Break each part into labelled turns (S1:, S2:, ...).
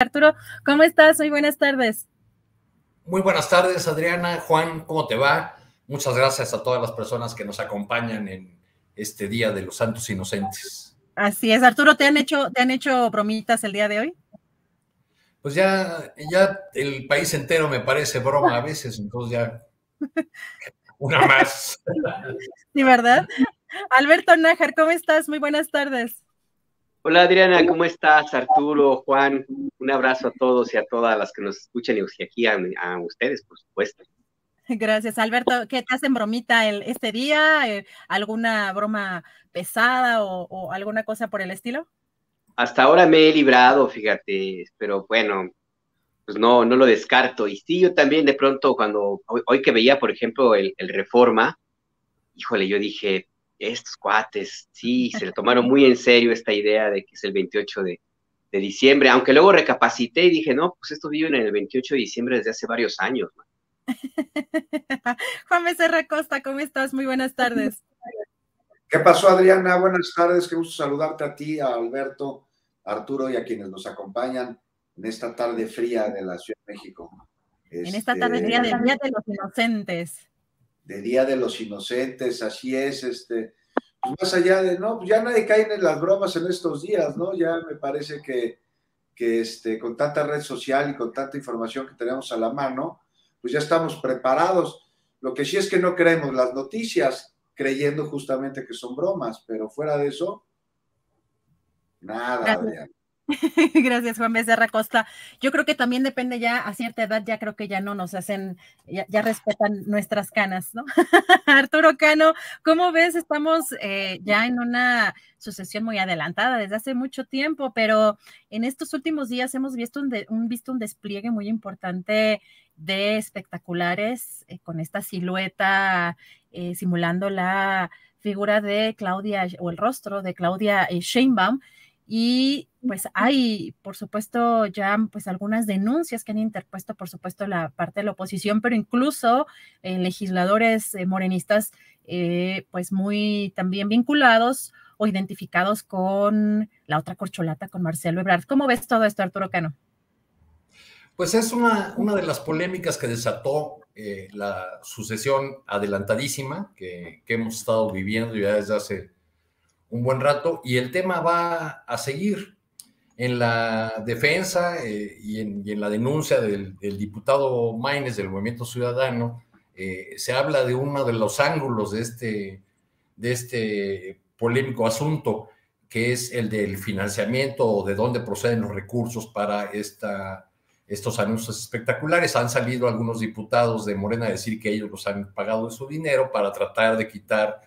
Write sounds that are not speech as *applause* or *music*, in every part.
S1: Arturo, ¿cómo estás? Muy buenas tardes.
S2: Muy buenas tardes, Adriana. Juan, ¿cómo te va? Muchas gracias a todas las personas que nos acompañan en este Día de los Santos Inocentes.
S1: Así es, Arturo, ¿te han hecho, te han hecho bromitas el día de hoy?
S2: Pues ya, ya el país entero me parece broma a veces, entonces ya *laughs* una más.
S1: Sí, ¿verdad? Alberto Nájar, ¿cómo estás? Muy buenas tardes.
S3: Hola Adriana, ¿cómo estás? Arturo, Juan, un abrazo a todos y a todas las que nos escuchan y aquí a, ustedes, por supuesto.
S1: Gracias, Alberto. ¿Qué te hacen bromita el, este día? Eh, ¿Alguna broma pesada o, alguna cosa por el estilo?
S3: Hasta ahora me he librado, fíjate, pero bueno, pues no, no lo descarto. Y sí, yo también de pronto, cuando hoy, que veía, por ejemplo, el, el Reforma, híjole, yo dije, estos cuates, sí, se le tomaron muy en serio esta idea de que es el 28 de, diciembre, aunque luego recapacité y dije, no, pues estos viven en el 28 de diciembre desde hace varios años. *laughs*
S1: Juan Becerra Costa, ¿cómo estás? Muy buenas tardes.
S4: ¿Qué pasó, Adriana? Buenas tardes, qué gusto saludarte a ti, a Alberto, a Arturo y a quienes nos acompañan en esta tarde fría de la Ciudad de México.
S1: En esta tarde fría del Día de los Inocentes
S4: de Día de los Inocentes, así es, este, más allá de, no, pues ya nadie cae en las bromas en estos días, ¿no? Ya me parece que, que este, con tanta red social y con tanta información que tenemos a la mano, pues ya estamos preparados. Lo que sí es que no creemos las noticias creyendo justamente que son bromas, pero fuera de eso, nada, Adrián. *laughs*
S1: Gracias, Juan Becerra Costa. Yo creo que también depende ya, a cierta edad, ya creo que ya no nos hacen, ya, respetan nuestras canas, ¿no? *laughs* Arturo Cano, ¿cómo ves? Estamos eh, ya en una sucesión muy adelantada desde hace mucho tiempo, pero en estos últimos días hemos visto un, despliegue muy importante de espectaculares eh, con esta silueta eh, simulando la figura de Claudia o el rostro de Claudia Sheinbaum y pues hay, por supuesto, ya pues algunas denuncias que han interpuesto, por supuesto, la parte de la oposición, pero incluso eh, legisladores eh, morenistas, eh, pues muy también vinculados o identificados con la otra corcholata, con Marcelo Ebrard. ¿Cómo ves todo esto, Arturo Cano?
S2: Pues es una, una de las polémicas que desató la sucesión adelantadísima que, que hemos estado viviendo ya desde hace un buen rato y el tema va a seguir en la defensa eh, y, en, la denuncia del, diputado Maines del Movimiento Ciudadano. Eh, se habla de uno de los ángulos de este, de este polémico asunto, que es el del financiamiento o de dónde proceden los recursos para esta, estos anuncios espectaculares. Han salido algunos diputados de Morena a decir que ellos los han pagado de su dinero para tratar de quitar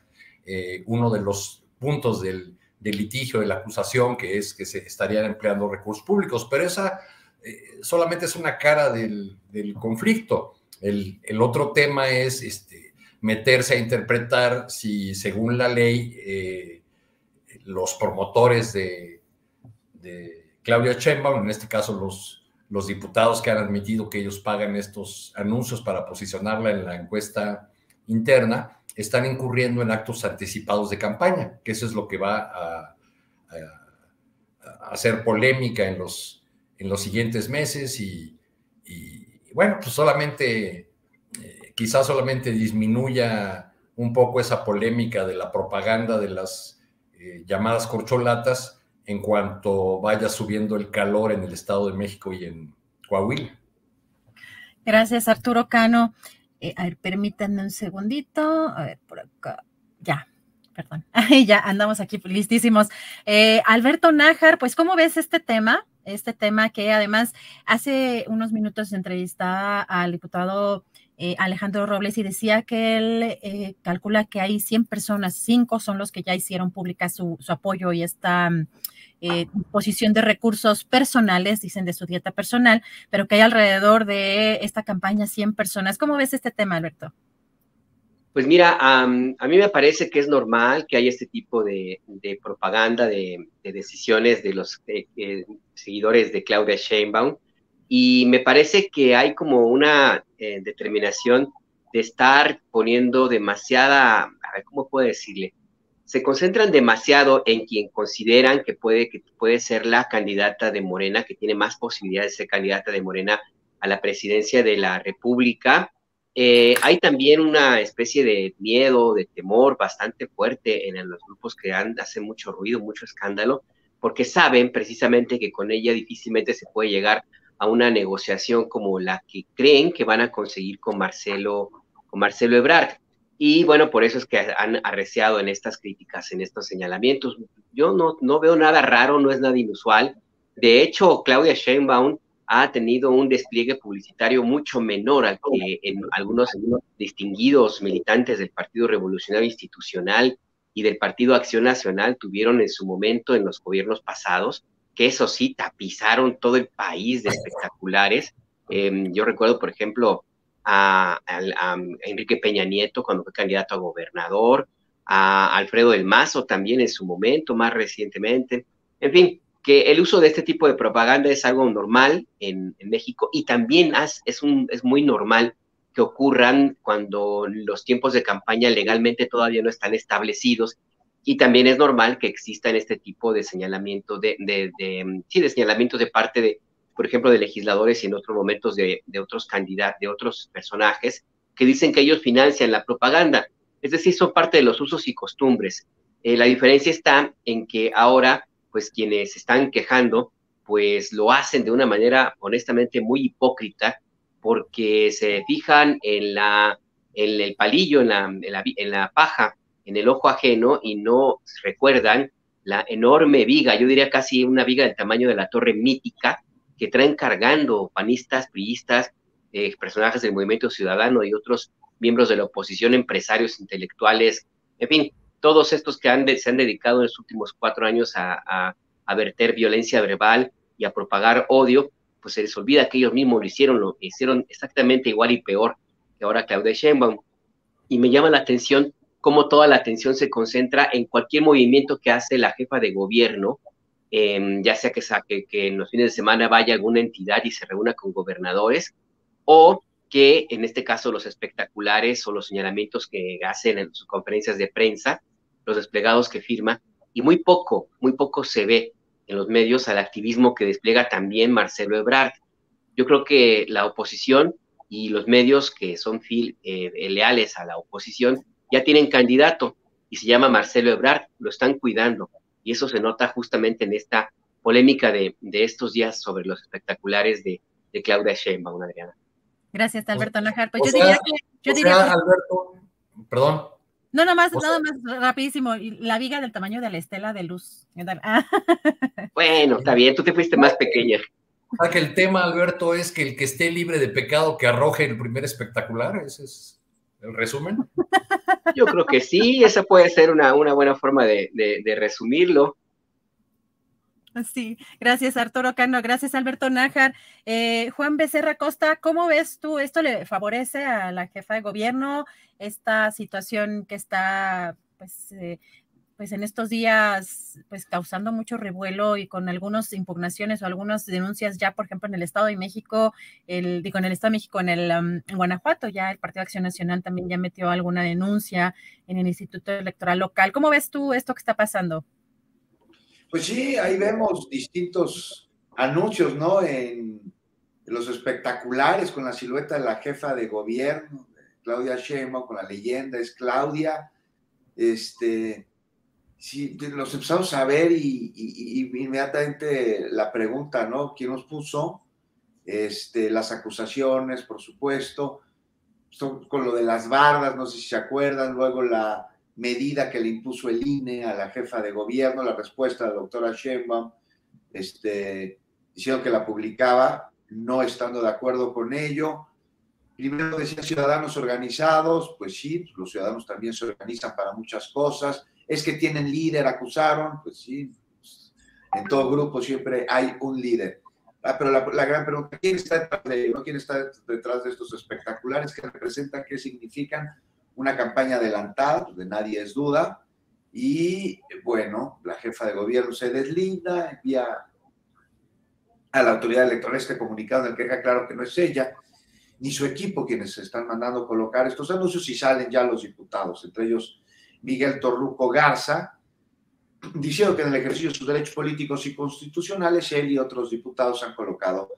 S2: eh, uno de los puntos del, litigio, de la acusación, que es que se estarían empleando recursos públicos, pero esa eh, solamente es una cara del, conflicto. El, otro tema es este, meterse a interpretar si según la ley eh, los promotores de, de Sheinbaum, en este caso los, los diputados que han admitido que ellos pagan estos anuncios para posicionarla en la encuesta interna, están incurriendo en actos anticipados de campaña, que eso es lo que va a, hacer polémica en los, en los siguientes meses y, bueno, pues solamente, eh, quizás solamente disminuya un poco esa polémica de la propaganda de las eh, llamadas corcholatas en cuanto vaya subiendo el calor en el Estado de México y en Coahuila.
S1: Gracias, Arturo Cano. Eh, a ver, permítanme un segundito. A ver, por acá. Ya, perdón. *laughs* ya andamos aquí listísimos. Eh, Alberto Nájar, pues, ¿cómo ves este tema? Este tema que además hace unos minutos entrevistaba al diputado eh, Alejandro Robles y decía que él calcula que hay 100 personas, 5 son los que ya hicieron pública su, su apoyo y esta eh, disposición de recursos personales, dicen de su dieta personal, pero que hay alrededor de esta campaña 100 personas. ¿Cómo ves este tema, Alberto?
S3: Pues mira, a mí me parece que es normal que haya este tipo de, propaganda, de, decisiones de los eh, eh, seguidores de Claudia Sheinbaum, y me parece que hay como una determinación de estar poniendo demasiada, a ver, ¿cómo puedo decirle? se concentran demasiado en quien consideran que puede, que puede ser la candidata de Morena, que tiene más posibilidades de ser candidata de Morena a la presidencia de la República. Eh, hay también una especie de miedo, de temor bastante fuerte en los grupos que han, hacen mucho ruido, mucho escándalo, porque saben precisamente que con ella difícilmente se puede llegar a una negociación como la que creen que van a conseguir con Marcelo, con Marcelo Ebrard. Y bueno, por eso es que han arreciado en estas críticas, en estos señalamientos. Yo no, no veo nada raro, no es nada inusual. De hecho, Claudia Sheinbaum ha tenido un despliegue publicitario mucho menor al que en algunos distinguidos militantes del Partido Revolucionario Institucional y del Partido Acción Nacional tuvieron en su momento en los gobiernos pasados, que eso sí, tapizaron todo el país de espectaculares. Em, yo recuerdo, por ejemplo, a, Enrique Peña Nieto cuando fue candidato a gobernador, a Alfredo del Mazo también en su momento, más recientemente. En fin, que el uso de este tipo de propaganda es algo normal en, México y también es, muy normal que ocurran cuando los tiempos de campaña legalmente todavía no están establecidos y también es normal que existan este tipo de señalamiento de, de, de, sí, de señalamientos de parte de, por ejemplo, de legisladores y en otros momentos de, otros candidatos, de otros personajes, que dicen que ellos financian la propaganda. Es decir, son parte de los usos y costumbres. Eh, la diferencia está en que ahora, pues quienes están quejando, pues lo hacen de una manera honestamente muy hipócrita, porque se fijan en, la, en el palillo, en la, en la, en la paja, en el ojo ajeno y no recuerdan la enorme viga, yo diría casi una viga del tamaño de la torre mítica, que traen cargando panistas, priistas, eh, personajes del movimiento ciudadano y otros miembros de la oposición, empresarios, intelectuales, en fin, todos estos que se han dedicado en los últimos cuatro años a, a, verter violencia verbal y a propagar odio, pues se les olvida que ellos mismos lo hicieron, lo hicieron exactamente igual y peor que ahora Claudia Sheinbaum. Y me llama la atención cómo toda la atención se concentra en cualquier movimiento que hace la jefa de gobierno, Em, ya sea que, que, en los fines de semana vaya alguna entidad y se reúna con gobernadores, o que en este caso los espectaculares o los señalamientos que hacen en sus conferencias de prensa, los desplegados que firma, y muy poco, muy poco se ve en los medios al activismo que despliega también Marcelo Ebrard. Yo creo que la oposición y los medios que son eh, leales a la oposición ya tienen candidato y se llama Marcelo Ebrard, lo están cuidando y eso se nota justamente en esta polémica de, estos días sobre los espectaculares de, Claudia Sheinbaum, Adriana.
S1: Gracias, Alberto Najar. Pues yo diría que... Yo diría
S2: Alberto, perdón.
S1: No, nada más, nada más rapidísimo. La viga del tamaño de la estela de luz. *laughs*
S3: Bueno, está bien, tú te fuiste más pequeña.
S2: que el tema, Alberto, es que el que esté libre de pecado que arroje el primer espectacular, ese es el resumen.
S3: Yo creo que sí, esa puede ser una, una buena forma de, de, resumirlo.
S1: Sí, gracias Arturo Cano, gracias Alberto Nájar. Eh, Juan Becerra Costa, ¿cómo ves tú? ¿Esto le favorece a la jefa de gobierno esta situación que está pues eh, pues en estos días, pues causando mucho revuelo y con algunas impugnaciones o algunas denuncias ya, por ejemplo, en el Estado de México, el, digo, en el Estado de México, en el en Guanajuato, ya el Partido Acción Nacional también ya metió alguna denuncia en el Instituto Electoral Local. ¿Cómo ves tú esto que está pasando?
S4: Pues sí, ahí vemos distintos anuncios, ¿no? En, los espectaculares con la silueta de la jefa de gobierno, Claudia Sheinbaum, con la leyenda es Claudia, este, sí, los empezamos a ver y, inmediatamente la pregunta, ¿no? ¿Quién nos puso? Este, las acusaciones, por supuesto, con lo de las bardas, no sé si se acuerdan, luego la medida que le impuso el INE a la jefa de gobierno, la respuesta de la doctora Sheinbaum, este, diciendo que la publicaba, no estando de acuerdo con ello. Primero decían ciudadanos organizados, pues sí, los ciudadanos también se organizan para muchas cosas es que tienen líder, acusaron, pues sí, en todo grupo siempre hay un líder. Ah, pero la, gran pregunta, ¿quién está detrás de ello? ¿Quién está detrás de estos espectaculares que representan, qué significan? Una campaña adelantada, pues de nadie es duda, y bueno, la jefa de gobierno se deslinda, envía a la autoridad electoral este comunicado en el que deja claro que no es ella, ni su equipo quienes se están mandando colocar estos anuncios y salen ya los diputados, entre ellos Miguel Torruco Garza, diciendo que en el ejercicio de sus derechos políticos y constitucionales, él y otros diputados han colocado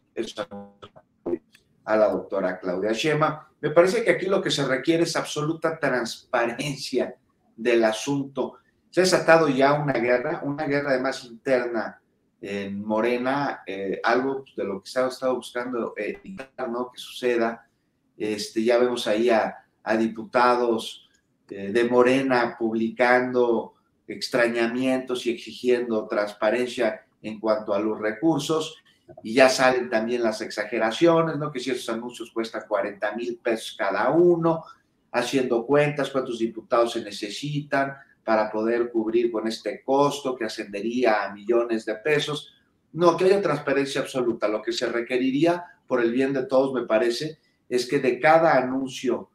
S4: a la doctora Claudia Shema. Me parece que aquí lo que se requiere es absoluta transparencia del asunto. Se ha desatado ya una guerra, una guerra además interna en Morena, eh, algo de lo que se ha estado buscando evitar, ¿no? Que suceda. Este, ya vemos ahí a, diputados eh, de Morena publicando extrañamientos y exigiendo transparencia en cuanto a los recursos. Y ya salen también las exageraciones, ¿no? Que si esos anuncios cuestan 40 mil pesos cada uno, haciendo cuentas, cuántos diputados se necesitan para poder cubrir con este costo que ascendería a millones de pesos. No, que haya transparencia absoluta. Lo que se requeriría, por el bien de todos, me parece, es que de cada anuncio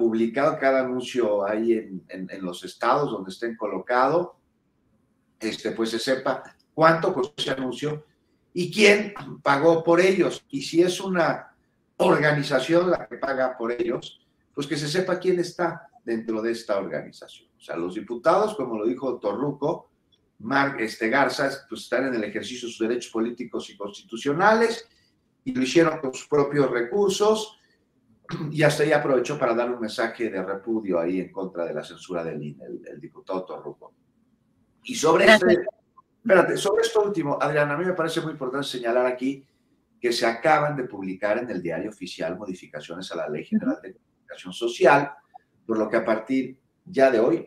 S4: publicado, cada anuncio ahí en, los estados donde estén colocado, este, pues se sepa cuánto costó ese anuncio y quién pagó por ellos. Y si es una organización la que paga por ellos, pues que se sepa quién está dentro de esta organización. O sea, los diputados, como lo dijo Torruco, Marc este, Garza, pues están en el ejercicio de sus derechos políticos y constitucionales y lo hicieron con sus propios recursos *clears throat* y hasta ahí aprovechó para dar un mensaje de repudio ahí en contra de la censura del INE, el, diputado Torruco. Y sobre este, espérate, sobre esto último, Adriana, a mí me parece muy importante señalar aquí que se acaban de publicar en el diario oficial modificaciones a la Ley General de Comunicación Social, por lo que a partir ya de hoy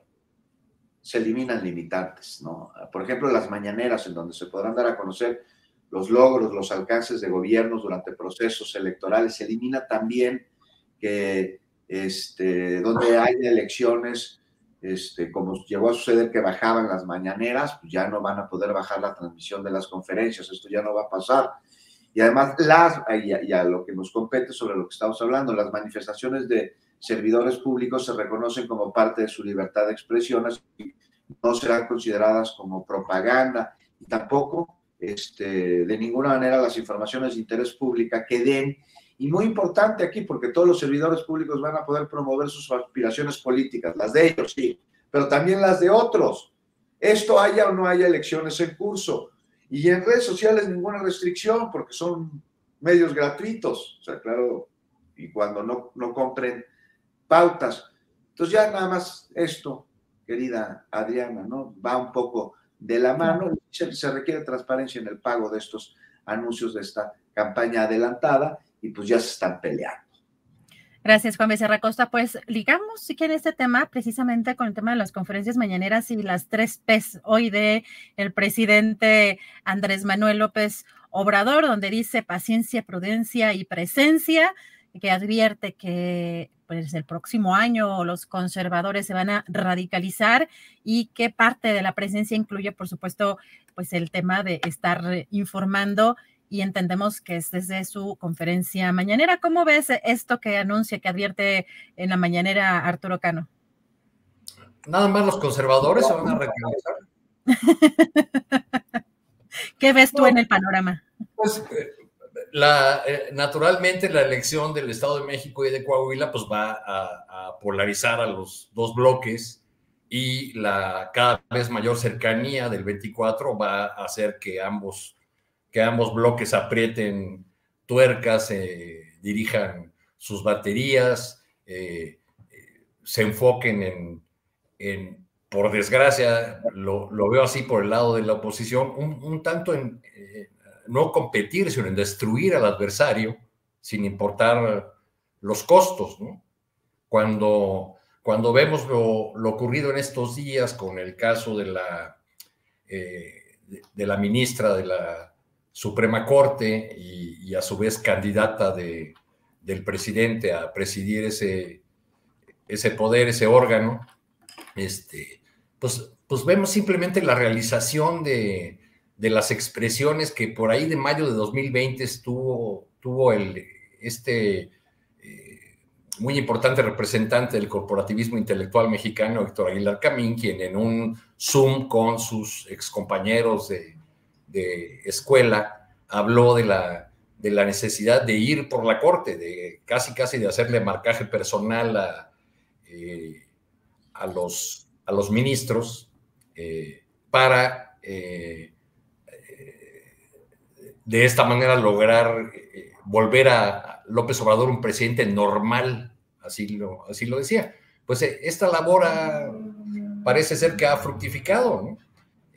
S4: se eliminan limitantes, ¿no? Por ejemplo, las mañaneras en donde se podrán dar a conocer los logros, los alcances de gobiernos durante procesos electorales, se elimina también este, donde hay elecciones, este, como llegó a suceder que bajaban las mañaneras, pues ya no van a poder bajar la transmisión de las conferencias, esto ya no va a pasar. Y además, las, y a, lo que nos compete sobre lo que estamos hablando, las manifestaciones de servidores públicos se reconocen como parte de su libertad de expresión, y no serán consideradas como propaganda y tampoco este, de ninguna manera las informaciones de interés público que den y muy importante aquí, porque todos los servidores públicos van a poder promover sus aspiraciones políticas, las de ellos, sí, pero también las de otros. Esto haya o no haya elecciones en curso. Y en redes sociales ninguna restricción, porque son medios gratuitos. O sea, claro, y cuando no, no compren pautas. Entonces ya nada más esto, querida Adriana, ¿no? Va un poco de la mano. Se, se requiere transparencia en el pago de estos anuncios de esta campaña adelantada y pues ya se están peleando.
S1: Gracias, Juan Becerra Costa. Pues ligamos, si quieren, este tema precisamente con el tema de las conferencias mañaneras y las tres P's hoy de el presidente Andrés Manuel López Obrador, donde dice paciencia, prudencia y presencia, que advierte que pues el próximo año los conservadores se van a radicalizar y que parte de la presencia incluye, por supuesto, pues el tema de estar informando y entendemos que es desde su conferencia mañanera. ¿Cómo ves esto que anuncia, que advierte en la mañanera Arturo Cano?
S2: Nada más los conservadores se van a radicalizar. *laughs*
S1: ¿Qué ves tú en el panorama?
S2: Pues eh, la, eh, naturalmente la elección del Estado de México y de Coahuila pues va a, a, polarizar a los dos bloques y la cada vez mayor cercanía del 24 va a hacer que ambos que ambos bloques aprieten tuercas, eh, dirijan sus baterías, eh, se enfoquen en, por desgracia, lo, veo así por el lado de la oposición, un, tanto en eh, no competir, sino en destruir al adversario sin importar los costos. Cuando, cuando vemos lo, ocurrido en estos días con el caso de la, de la ministra de la Suprema Corte y, a su vez candidata de, del presidente a presidir ese, ese poder, ese órgano, este, pues, pues vemos simplemente la realización de, de, las expresiones que por ahí de mayo de 2020 estuvo, tuvo el, este eh, muy importante representante del corporativismo intelectual mexicano, Héctor Aguilar Camín, quien en un Zoom con sus excompañeros de, de escuela habló de la, de la necesidad de ir por la corte, de casi casi de hacerle marcaje personal a, eh, a los a los ministros para de esta manera lograr volver a López Obrador un presidente normal, así lo, así lo decía. Pues esta labor parece ser que ha fructificado, ¿no?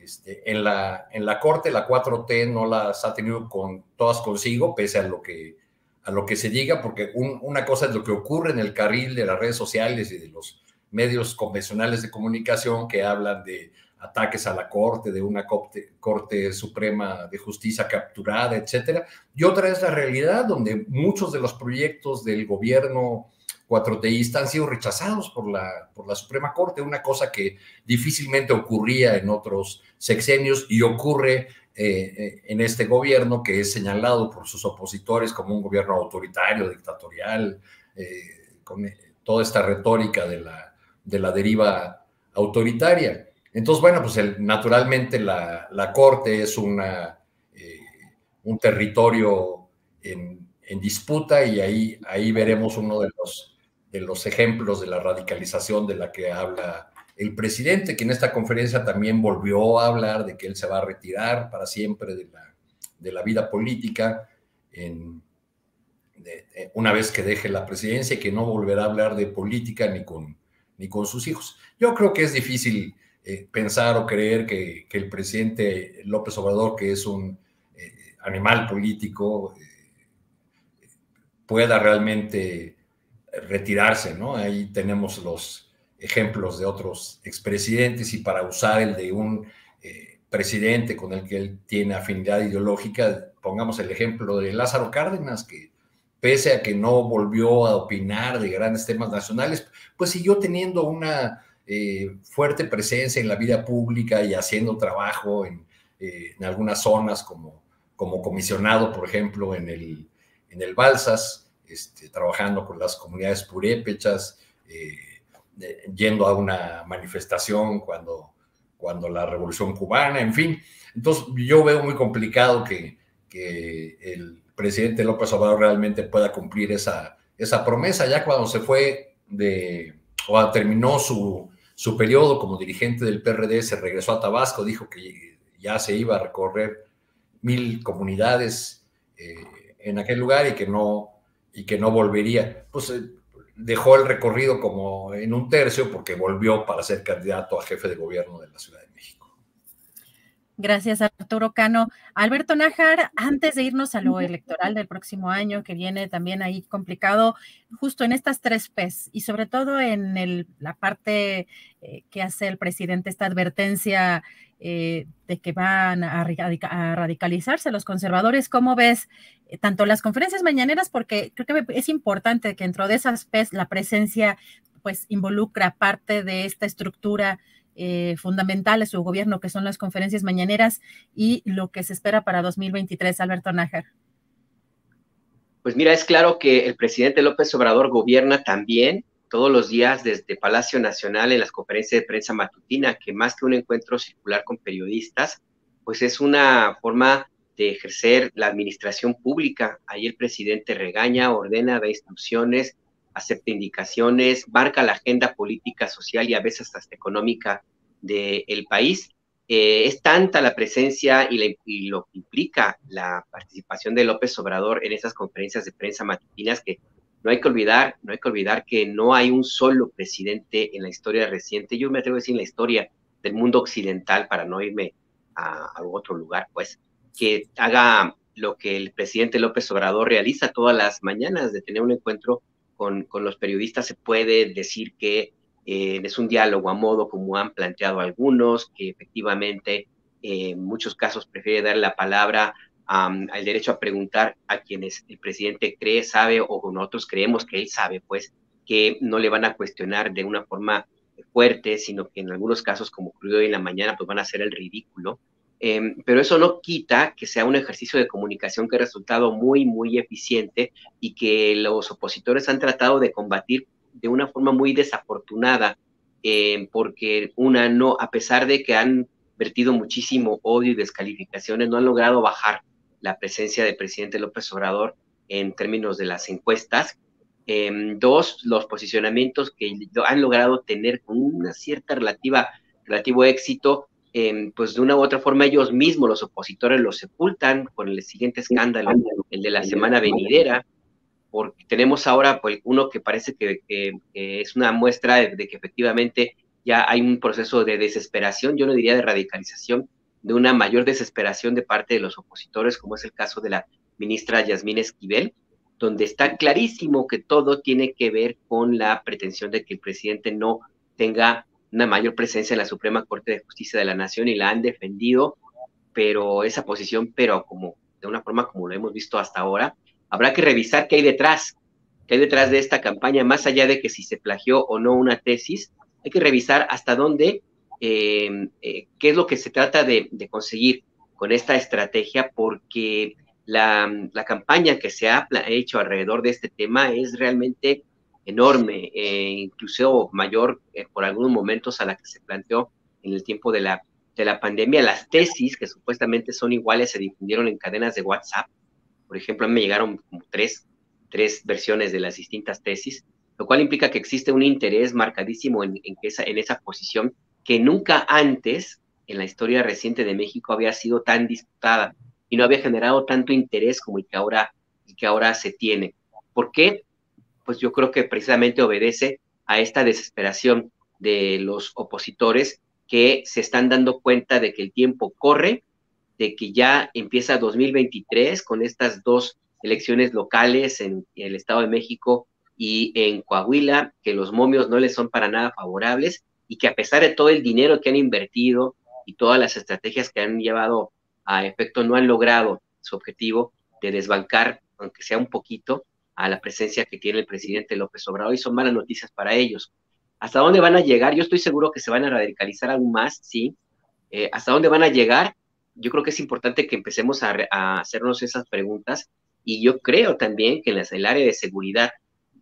S2: Este, en, la, en la Corte, la 4T no las ha tenido con, todas consigo, pese a lo que, a lo que se diga, porque una cosa es lo que ocurre en el carril de las redes sociales y de los medios convencionales de comunicación que hablan de ataques a la Corte, de una Corte, corte Suprema de Justicia capturada, etcétera. Y otra es la realidad, donde muchos de los proyectos del gobierno cuatroteísta han sido rechazados por la, por la Suprema Corte, una cosa que difícilmente ocurría en otros sexenios y ocurre eh, eh, en este gobierno que es señalado por sus opositores como un gobierno autoritario, dictatorial, eh, con toda esta retórica de la, de la deriva autoritaria. Entonces, bueno, pues naturalmente la, la, Corte es una, un territorio en, en, disputa y ahí, ahí veremos uno de los de los ejemplos de la radicalización de la que habla el presidente, que en esta conferencia también volvió a hablar de que él se va a retirar para siempre de la, de la vida política en, una vez que deje la presidencia y que no volverá a hablar de política ni con, ni con sus hijos. Yo creo que es difícil eh, pensar o creer que, que, el presidente López Obrador, que es un eh, animal político, eh, pueda realmente retirarse, ¿no? Ahí tenemos los ejemplos de otros expresidentes y para usar el de un eh, presidente con el que él tiene afinidad ideológica, pongamos el ejemplo de Lázaro Cárdenas, que pese a que no volvió a opinar de grandes temas nacionales, pues siguió teniendo una eh, fuerte presencia en la vida pública y haciendo trabajo en, eh, en algunas zonas como, como comisionado, por ejemplo, en el, en el Balsas. Este, trabajando con las comunidades purépechas, eh, yendo a una manifestación cuando, cuando la revolución cubana, en fin. Entonces yo veo muy complicado que, que el presidente López Obrador realmente pueda cumplir esa, esa promesa, ya cuando se fue de, o terminó su, su periodo como dirigente del PRD, se regresó a Tabasco, dijo que ya se iba a recorrer mil comunidades eh, en aquel lugar y que no, y que no volvería. Pues eh, dejó el recorrido como en un tercio porque volvió para ser candidato a jefe de gobierno de la Ciudad de México.
S1: Gracias, Arturo Cano. Alberto Nájar, antes de irnos a lo electoral del próximo año, que viene también ahí complicado, justo en estas tres P's y sobre todo en el, la parte eh, que hace el presidente, esta advertencia eh, de que van a, radicalizarse los conservadores. ¿Cómo ves eh, tanto las conferencias mañaneras? Porque creo que es importante que dentro de esas PES la presencia pues involucra parte de esta estructura eh, fundamental de su gobierno, que son las conferencias mañaneras y lo que se espera para 2023, Alberto Nájar.
S3: Pues mira, es claro que el presidente López Obrador gobierna también todos los días desde Palacio Nacional en las conferencias de prensa matutina, que más que un encuentro circular con periodistas, pues es una forma de ejercer la administración pública. Ahí el presidente regaña, ordena, da instrucciones, acepta indicaciones, marca la agenda política, social y a veces hasta económica del país. Eh, es tanta la presencia y, y, lo que implica la participación de López Obrador en esas conferencias de prensa matutinas que no hay que olvidar, no hay que olvidar que no hay un solo presidente en la historia reciente, yo me atrevo a decir en la historia del mundo occidental, para no irme a, otro lugar, pues, que haga lo que el presidente López Obrador realiza todas las mañanas, de tener un encuentro con, con los periodistas, se puede decir que eh, es un diálogo a modo como han planteado algunos, que efectivamente eh, en muchos casos prefiere dar la palabra al derecho a preguntar a quienes el presidente cree, sabe o nosotros creemos que él sabe, pues que no le van a cuestionar de una forma fuerte, sino que en algunos casos, como ocurrió hoy en la mañana, pues van a hacer el ridículo. Em, pero eso no quita que sea un ejercicio de comunicación que ha resultado muy, muy eficiente y que los opositores han tratado de combatir de una forma muy desafortunada, em, porque una no, a pesar de que han vertido muchísimo odio y descalificaciones, no han logrado bajar la presencia del presidente López Obrador en términos de las encuestas. Em, dos, los posicionamientos que han logrado tener con una cierta relativa, relativo éxito, em, pues de una u otra forma ellos mismos, los opositores, los sepultan con el siguiente escándalo, el de la semana venidera, porque tenemos ahora pues, uno que parece que, es una muestra de, que efectivamente ya hay un proceso de desesperación, yo no diría de radicalización, de una mayor desesperación de parte de los opositores, como es el caso de la ministra Yasmín Esquivel, donde está clarísimo que todo tiene que ver con la pretensión de que el presidente no tenga una mayor presencia en la Suprema Corte de Justicia de la Nación y la han defendido, pero esa posición, pero como de una forma como lo hemos visto hasta ahora, habrá que revisar qué hay detrás, qué hay detrás de esta campaña, más allá de que si se plagió o no una tesis, hay que revisar hasta dónde, eh, eh, qué es lo que se trata de, de conseguir con esta estrategia, porque la, campaña que se ha hecho alrededor de este tema es realmente enorme, eh, incluso mayor eh, por algunos momentos a la que se planteó en el tiempo de la, de la pandemia. Las tesis, que supuestamente son iguales, se difundieron en cadenas de WhatsApp. Por ejemplo, a mí me llegaron como tres, tres versiones de las distintas tesis, lo cual implica que existe un interés marcadísimo en, en, esa, en esa posición que nunca antes en la historia reciente de México había sido tan disputada y no había generado tanto interés como el que ahora, el que ahora se tiene. ¿Por qué? Pues yo creo que precisamente obedece a esta desesperación de los opositores que se están dando cuenta de que el tiempo corre, de que ya empieza 2023 con estas dos elecciones locales en, el Estado de México y en Coahuila, que los momios no les son para nada favorables y que a pesar de todo el dinero que han invertido y todas las estrategias que han llevado a efecto no han logrado su objetivo de desbancar, aunque sea un poquito, a la presencia que tiene el presidente López Obrador y son malas noticias para ellos. ¿Hasta dónde van a llegar? Yo estoy seguro que se van a radicalizar aún más, sí. Eh, ¿Hasta dónde van a llegar? Yo creo que es importante que empecemos a, hacernos esas preguntas y yo creo también que en el área de seguridad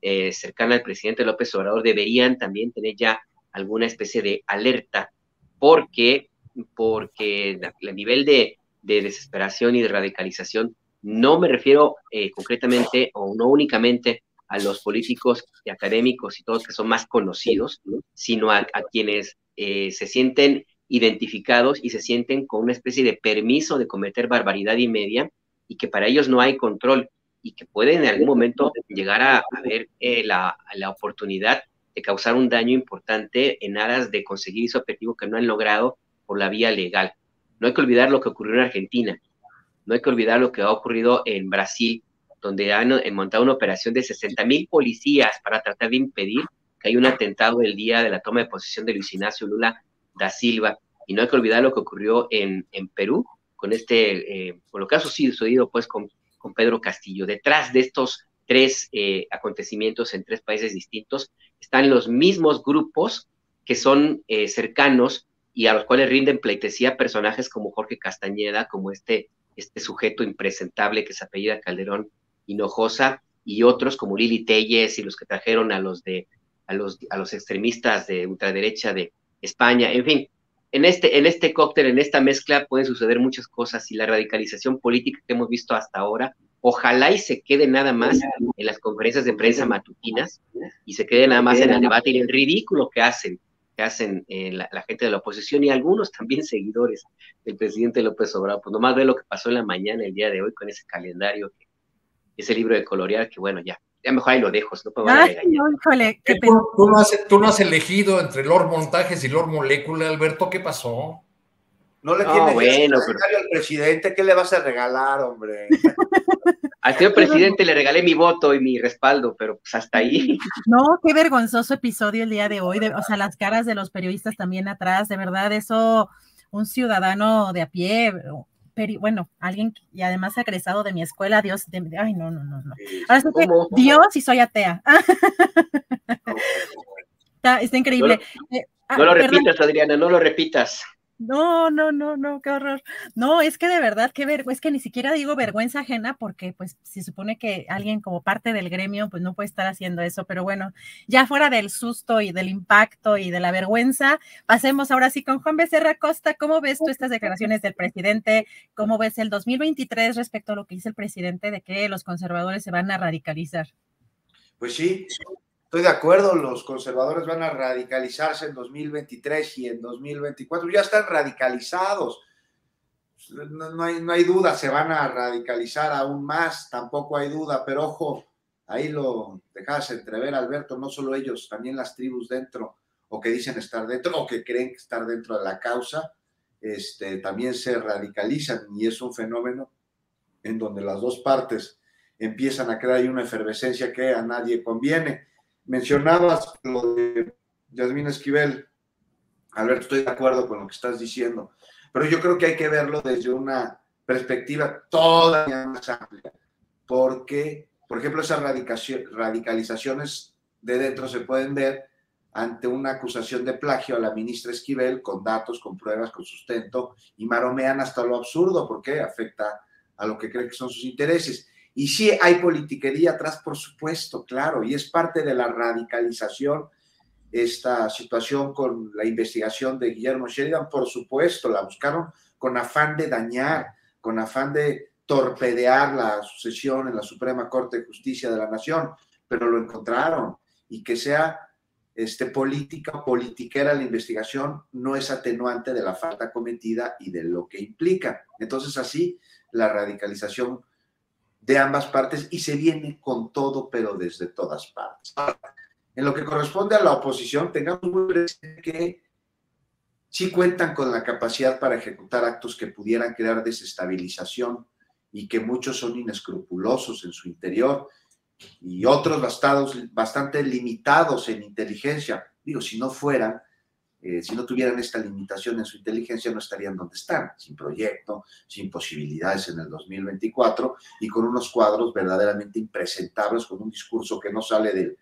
S3: eh, cercana al presidente López Obrador deberían también tener ya alguna especie de alerta porque, porque el nivel de, de desesperación y de radicalización. No me refiero eh, concretamente o no únicamente a los políticos y académicos y todos que son más conocidos, sino a, quienes eh, se sienten identificados y se sienten con una especie de permiso de cometer barbaridad y media y que para ellos no hay control y que pueden en algún momento llegar a, ver eh, la, la, oportunidad de causar un daño importante en aras de conseguir ese objetivo que no han logrado por la vía legal. No hay que olvidar lo que ocurrió en Argentina, no hay que olvidar lo que ha ocurrido en Brasil, donde han eh, montado una operación de 60 mil policías para tratar de impedir que haya un atentado el día de la toma de posesión de Luis Ignacio Lula da Silva. Y no hay que olvidar lo que ocurrió en, Perú, con este, eh, con lo que ha sucedido pues con, con Pedro Castillo. Detrás de estos tres eh, acontecimientos en tres países distintos están los mismos grupos que son cercanos y a los cuales rinden pleitesía personajes como Jorge Castañeda, como este, este sujeto impresentable que se apellida Calderón Hinojosa, y otros como Lili Telles y los que trajeron a los de a los, a los extremistas de ultraderecha de España, en fin, en este, en este cóctel, en esta mezcla pueden suceder muchas cosas y la radicalización política que hemos visto hasta ahora, ojalá y se quede nada más en las conferencias de prensa matutinas y se quede nada más en el debate y el ridículo que hacen que hacen eh, la, gente de la oposición y algunos también *laughs* seguidores del presidente López Obrador. Pues nomás ve lo que pasó en la mañana el día de hoy con ese calendario, ese libro de colorear, que bueno, ya, ya mejor ahí lo dejo, no puedo
S1: Ay, no, híjole, qué
S2: ¿Tú, tú, no has, tú no has elegido entre Lord Montajes y Lord Molécula, Alberto, ¿qué pasó?
S4: No le tienes bueno, pero... al presidente, ¿qué le vas a regalar, hombre? *laughs*
S3: Al señor presidente le regalé mi voto y mi respaldo, pero pues hasta ahí. *laughs*
S1: No, qué vergonzoso episodio el día de hoy, o sea, las caras de los periodistas también atrás, de verdad, eso, un ciudadano de a pie, pero, bueno, alguien y además egresado de mi escuela, Dios, de, ay, no, no, no, no. Ahora sí que Dios y soy atea. *laughs* está, está, increíble.
S3: No, eh, no lo ah, repitas, Adriana, no lo repitas.
S1: No, no, no, no, qué horror. No, es que de verdad, qué ver, es que ni siquiera digo vergüenza ajena porque pues se supone que alguien como parte del gremio pues no puede estar haciendo eso, pero bueno, ya fuera del susto y del impacto y de la vergüenza, pasemos ahora sí con Juan Becerra Costa. ¿Cómo ves tú estas declaraciones del presidente? ¿Cómo ves el 2023 respecto a lo que dice el presidente de que los conservadores se van a radicalizar?
S4: Pues sí, estoy de acuerdo, los conservadores van a radicalizarse en 2023 y en 2024, ya están radicalizados. No, hay, no hay duda, se van a radicalizar aún más, tampoco hay duda, pero ojo, ahí lo dejas entrever, Alberto, no solo ellos, también las tribus dentro, o que dicen estar dentro, o que creen estar dentro de la causa, este, también se radicalizan y es un fenómeno en donde las dos partes empiezan a crear una efervescencia que a nadie conviene. Mencionabas lo de Yasmín Esquivel. Alberto, estoy de acuerdo con lo que estás diciendo, pero yo creo que hay que verlo desde una perspectiva todavía más amplia, porque, por ejemplo, esas radicalizaciones de dentro se pueden ver ante una acusación de plagio a la ministra Esquivel con datos, con pruebas, con sustento, y maromean hasta lo absurdo porque afecta a lo que creen que son sus intereses. Y sí hay politiquería atrás, por supuesto, claro, y es parte de la radicalización esta situación con la investigación de Guillermo Sheridan, por supuesto, la buscaron con afán de dañar, con afán de torpedear la sucesión en la Suprema Corte de Justicia de la Nación, pero lo encontraron y que sea este, política o politiquera la investigación no es atenuante de la falta cometida y de lo que implica. Entonces así la radicalización de ambas partes y se viene con todo, pero desde todas partes. En lo que corresponde a la oposición, tengamos muy presente que sí cuentan con la capacidad para ejecutar actos que pudieran crear desestabilización y que muchos son inescrupulosos en su interior y otros bastante limitados en inteligencia. Digo, si no fueran, eh, si no tuvieran esta limitación en su inteligencia, no estarían donde están, sin proyecto, sin posibilidades en el 2024 y con unos cuadros verdaderamente impresentables, con un discurso que no sale del,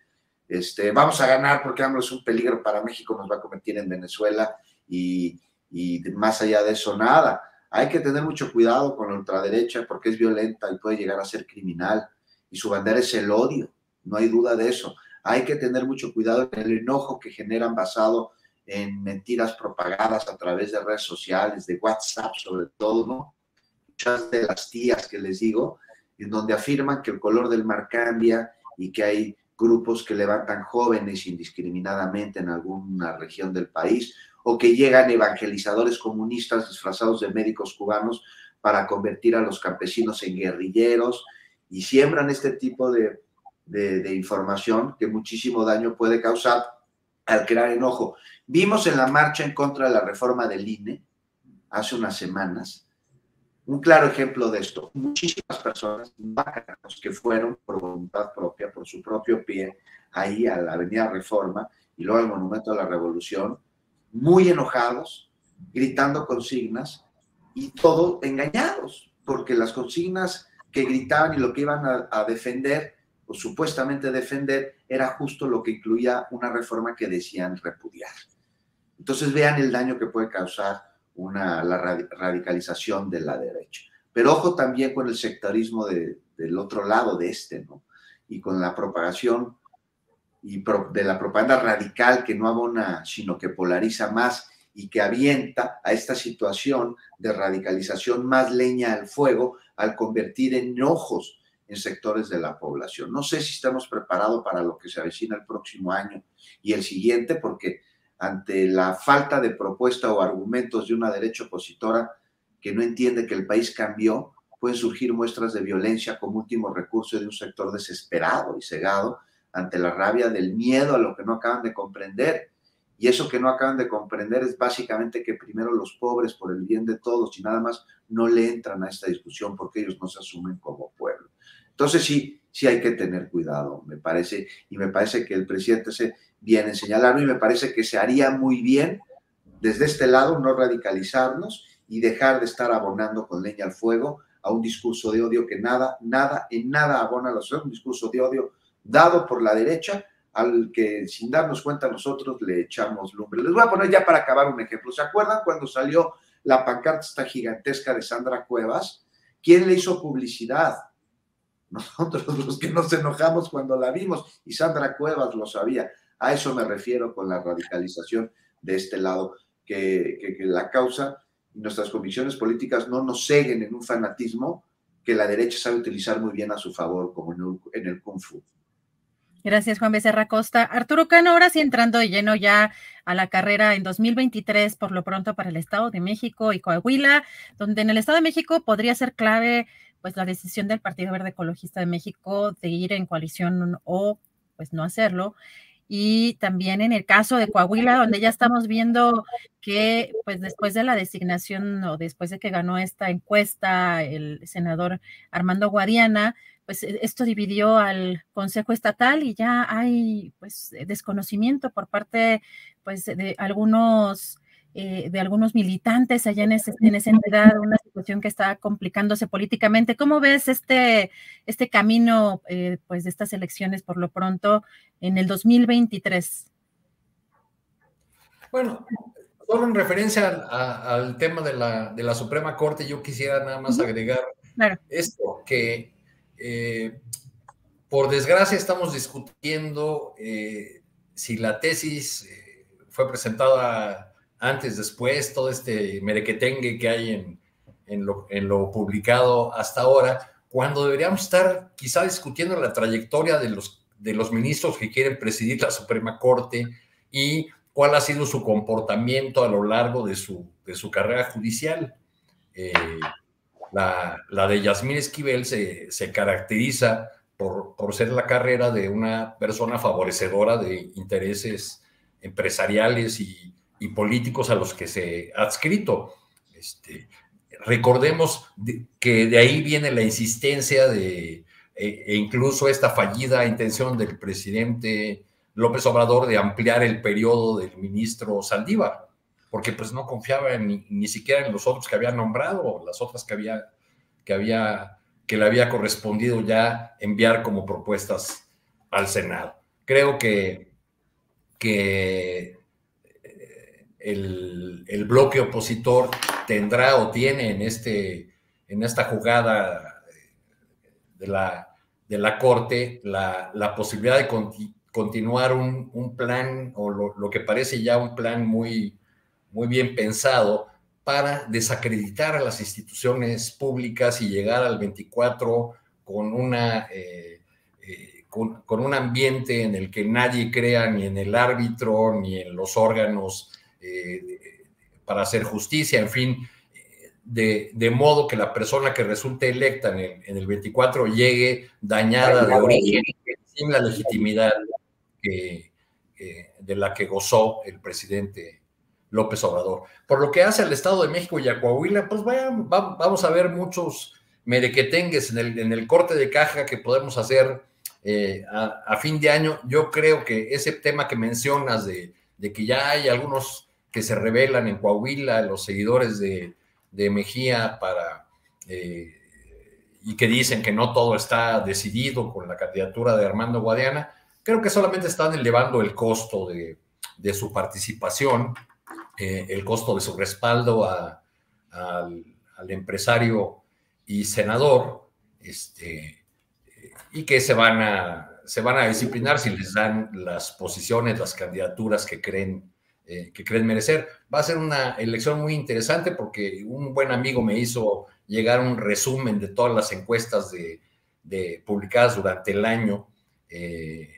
S4: este, vamos a ganar porque AMLO es un peligro para México, nos va a convertir en Venezuela y, y más allá de eso, nada. Hay que tener mucho cuidado con la ultraderecha porque es violenta y puede llegar a ser criminal y su bandera es el odio, no hay duda de eso. Hay que tener mucho cuidado con el enojo que generan basado en mentiras propagadas a través de redes sociales, de WhatsApp sobre todo, ¿no? Muchas de las tías que les digo, en donde afirman que el color del mar cambia y que hay grupos que levantan jóvenes indiscriminadamente en alguna región del país, o que llegan evangelizadores comunistas disfrazados de médicos cubanos para convertir a los campesinos en guerrilleros y siembran este tipo de, de información que muchísimo daño puede causar al crear enojo. Vimos en la marcha en contra de la reforma del INE hace unas semanas un claro ejemplo de esto. Muchísimas personas que fueron por voluntad propia, por su propio pie, ahí a la Avenida Reforma y luego al Monumento a la Revolución, muy enojados, gritando consignas y todo engañados, porque las consignas que gritaban y lo que iban a, a defender o supuestamente defender era justo lo que incluía una reforma que decían repudiar. Entonces vean el daño que puede causar una, la radicalización de la derecha. Pero ojo también con el sectarismo de, del otro lado de este, ¿no? Y con la propagación y de la propaganda radical que no abona, sino que polariza más y que avienta a esta situación de radicalización más leña al fuego al convertir en ojos en sectores de la población. No sé si estamos preparados para lo que se avecina el próximo año y el siguiente, porque ante la falta de propuesta o argumentos de una derecha opositora que no entiende que el país cambió, pueden surgir muestras de violencia como último recurso de un sector desesperado y cegado ante la rabia del miedo a lo que no acaban de comprender. Y eso que no acaban de comprender es básicamente que primero los pobres, por el bien de todos y nada más, no le entran a esta discusión porque ellos no se asumen como pueblo. Entonces sí, sí hay que tener cuidado, me parece, y me parece que el presidente se viene en señalarlo y me parece que se haría muy bien desde este lado no radicalizarnos y dejar de estar abonando con leña al fuego a un discurso de odio que nada, nada, en nada abona a la sociedad, un discurso de odio dado por la derecha al que sin darnos cuenta nosotros le echamos lumbre. Les voy a poner ya para acabar un ejemplo. ¿Se acuerdan cuando salió la pancarta gigantesca de Sandra Cuevas? ¿Quién le hizo publicidad? *laughs* Nosotros los que nos enojamos cuando la vimos y Sandra Cuevas lo sabía. A eso me refiero con la radicalización de este lado, que, la causa y nuestras convicciones políticas no nos seguen en un fanatismo que la derecha sabe utilizar muy bien a su favor, como en el, Kung Fu.
S1: Gracias, Juan Becerra Costa. Arturo Cano, ahora sí entrando de lleno ya a la carrera en 2023, por lo pronto para el Estado de México y Coahuila, donde en el Estado de México podría ser clave pues la decisión del Partido Verde Ecologista de México de ir en coalición o pues no hacerlo. Y también en el caso de Coahuila, donde ya estamos viendo que pues después de la designación o después de que ganó esta encuesta el senador Armando Guadiana, pues e, esto dividió al Consejo Estatal y ya hay pues desconocimiento por parte pues de algunos eh, de algunos militantes allá en, en, esa entidad, una situación que está complicándose políticamente. ¿Cómo ves este, este camino eh, pues de estas elecciones por lo pronto en el 2023?
S2: Bueno, solo en referencia al, tema de la, de la, Suprema Corte, yo quisiera nada más agregar esto, que eh, por desgracia estamos discutiendo eh, si la tesis fue presentada antes, después, todo este merequetengue que hay en, en, lo, publicado hasta ahora, cuando deberíamos estar quizá discutiendo la trayectoria de los, de los ministros que quieren presidir la Suprema Corte y cuál ha sido su comportamiento a lo largo de su, de su carrera judicial. Eh, la, de Yasmín Esquivel se, caracteriza por, ser la carrera de una persona favorecedora de intereses empresariales y, políticos a los que se ha adscrito. Este, recordemos que de ahí viene la insistencia de, e, e, incluso esta fallida intención del presidente López Obrador de ampliar el periodo del ministro Saldívar porque pues no confiaba ni, ni, siquiera en los otros que había nombrado, las otras que había, que había, que le había correspondido ya enviar como propuestas al Senado. Creo que, que el, el bloque opositor tendrá o tiene en, este, en esta jugada de la, de la Corte la, la posibilidad de continuar un, un, plan o lo, lo, que parece ya un plan muy, muy bien pensado para desacreditar a las instituciones públicas y llegar al 24 con, una, eh, eh, con, un ambiente en el que nadie crea ni en el árbitro ni en los órganos eh, para hacer justicia, en fin, de, modo que la persona que resulte electa en el, en el 24 llegue dañada de origen, sin la legitimidad de la que gozó el presidente López Obrador. Por lo que hace al Estado de México y a Coahuila, pues vamos a ver muchos merequetengues en el, en el corte de caja que podemos hacer eh, a, fin de año. Yo creo que ese tema que mencionas de, que ya hay algunos que se rebelan en Coahuila, los seguidores de, Mejía, para, eh, y que dicen que no todo está decidido con la candidatura de Armando Guadiana, creo que solamente están elevando el costo de, de su participación eh, el costo de su respaldo al, empresario y senador, este, y que se van, a, se van a disciplinar si les dan las posiciones, las candidaturas que creen, eh, que creen merecer. Va a ser una elección muy interesante porque un buen amigo me hizo llegar un resumen de todas las encuestas de, publicadas durante el año eh,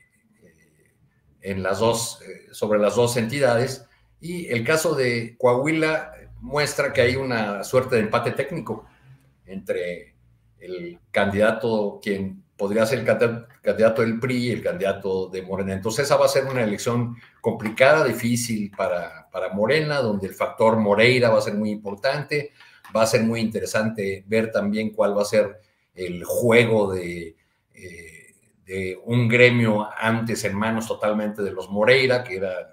S2: en las dos, sobre las dos entidades y el caso de Coahuila muestra que hay una suerte de empate técnico entre el candidato, quien podría ser el candidato del PRI y el candidato de Morena. Entonces esa va a ser una elección complicada, difícil para, para Morena, donde el factor Moreira va a ser muy importante. Va a ser muy interesante ver también cuál va a ser el juego de, eh, de un gremio antes en manos totalmente de los Moreira, que era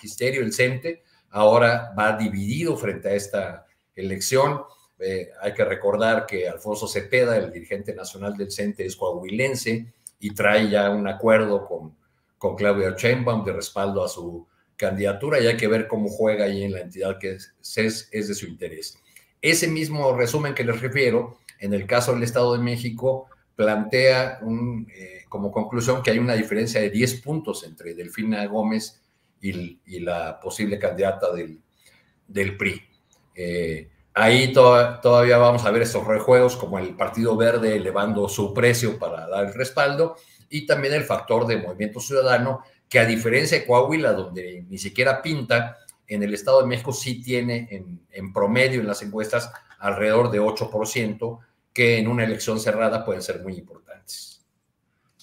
S2: magisterio, el CENTE, ahora va dividido frente a esta elección. Eh, hay que recordar que Alfonso Cepeda, el dirigente nacional del CENTE, es coahuilense y trae ya un acuerdo con, con Claudia Sheinbaum de respaldo a su candidatura y hay que ver cómo juega ahí en la entidad que es, es, de su interés. Ese mismo resumen que les refiero, en el caso del Estado de México, plantea un, eh, como conclusión que hay una diferencia de 10 puntos entre Delfina Gómez y, la posible candidata del, del PRI. Eh, ahí todavía vamos a ver estos rejuegos como el Partido Verde elevando su precio para dar el respaldo y también el factor de movimiento ciudadano, que a diferencia de Coahuila, donde ni siquiera pinta, en el Estado de México sí tiene en, en promedio en las encuestas alrededor de 8%, que en una elección cerrada pueden ser muy importantes.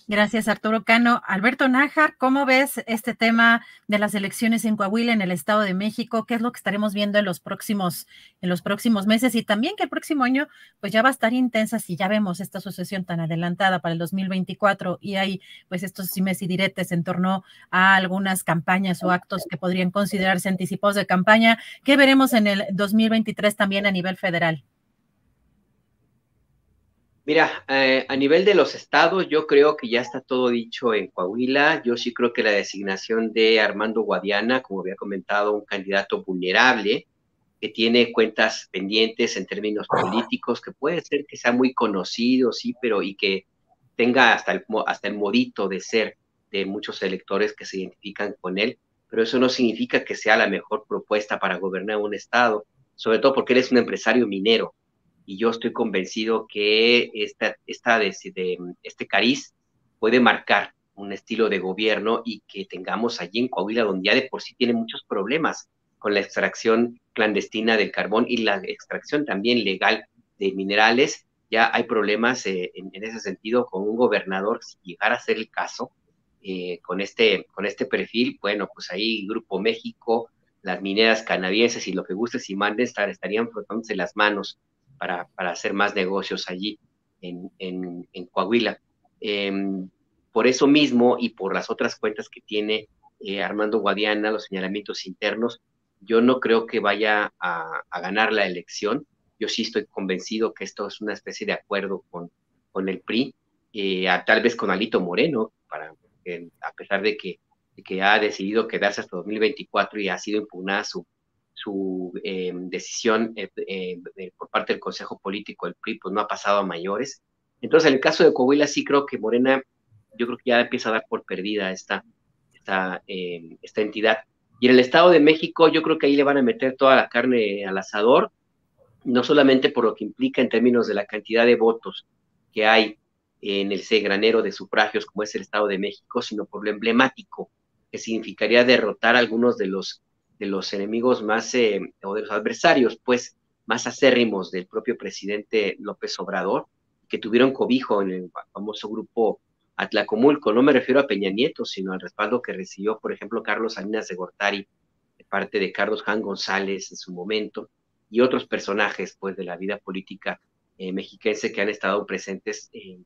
S1: Gracias, Arturo Cano. Alberto Nájar, ¿cómo ves este tema de las elecciones en Coahuila, en el Estado de México? ¿Qué es lo que estaremos viendo en los próximos, en los próximos meses? Y también que el próximo año, pues ya va a estar intensa si ya vemos esta sucesión tan adelantada para el 2024 y hay, pues, estos simes y diretes en torno a algunas campañas o actos que podrían considerarse anticipados de campaña. ¿Qué veremos en el 2023 también a nivel federal?
S3: Mira, eh, a nivel de los estados, yo creo que ya está todo dicho en Coahuila. Yo sí creo que la designación de Armando Guadiana, como había comentado, un candidato vulnerable, que tiene cuentas pendientes en términos políticos, que puede ser que sea muy conocido, sí, pero y que tenga hasta el, hasta el modito de ser de muchos electores que se identifican con él, pero eso no significa que sea la mejor propuesta para gobernar un estado, sobre todo porque él es un empresario minero y yo estoy convencido que esta, esta de, este cariz puede marcar un estilo de gobierno y que tengamos allí en Coahuila, donde ya de por sí tiene muchos problemas con la extracción clandestina del carbón y la extracción también legal de minerales, ya hay problemas eh, en, ese sentido con un gobernador, si llegara a ser el caso, eh, con, este, con este perfil, bueno, pues ahí Grupo México, las mineras canadienses y lo que guste si manden estar, estarían frotándose las manos para, hacer más negocios allí en, Coahuila. Em, por eso mismo y por las otras cuentas que tiene eh, Armando Guadiana, los señalamientos internos, yo no creo que vaya a, ganar la elección. Yo sí estoy convencido que esto es una especie de acuerdo con, el PRI, eh, tal vez con Alito Moreno, para, a pesar de que, de que ha decidido quedarse hasta 2024 y ha sido impugnada su, su eh, decisión eh, eh, por parte del Consejo Político del PRI, pues no ha pasado a mayores. Entonces, en el caso de Coahuila, sí creo que Morena, yo creo que ya empieza a dar por perdida esta, esta, esta entidad. Y en el Estado de México, yo creo que ahí le van a meter toda la carne al asador, no solamente por lo que implica en términos de la cantidad de votos que hay en el granero de sufragios como es el Estado de México, sino por lo emblemático que significaría derrotar algunos de los de los enemigos más, eh, o de los adversarios, pues, más acérrimos del propio presidente López Obrador, que tuvieron cobijo en el famoso grupo Atlacomulco. No me refiero a Peña Nieto, sino al respaldo que recibió, por ejemplo, Carlos Salinas de Gortari, de parte de Carlos Jan González en su momento, y otros personajes, pues, de la vida política eh, mexiquense que han estado presentes eh,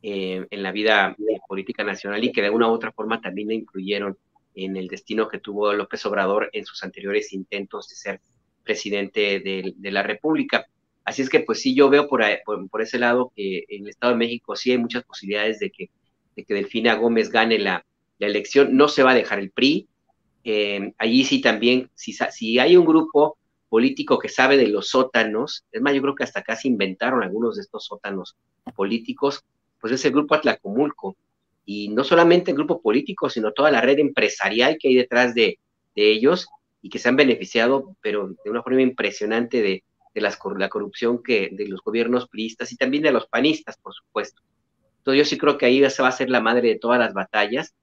S3: en la vida política nacional y que de alguna u otra forma también incluyeron en el destino que tuvo López Obrador en sus anteriores intentos de ser presidente de, la República. Así es que pues sí, yo veo por, por, ese lado que en el Estado de México sí hay muchas posibilidades de que, de que Delfina Gómez gane la, elección. No se va a dejar el PRI. Eh, allí sí también, si, si hay un grupo político que sabe de los sótanos, es más, yo creo que hasta casi inventaron algunos de estos sótanos políticos, pues es el grupo Atlacomulco y no solamente el grupo político, sino toda la red empresarial que hay detrás de, ellos y que se han beneficiado, pero de una forma impresionante de, las, la corrupción que de los gobiernos priistas y también de los panistas, por supuesto. Entonces yo sí creo que ahí se va a ser la madre de todas las batallas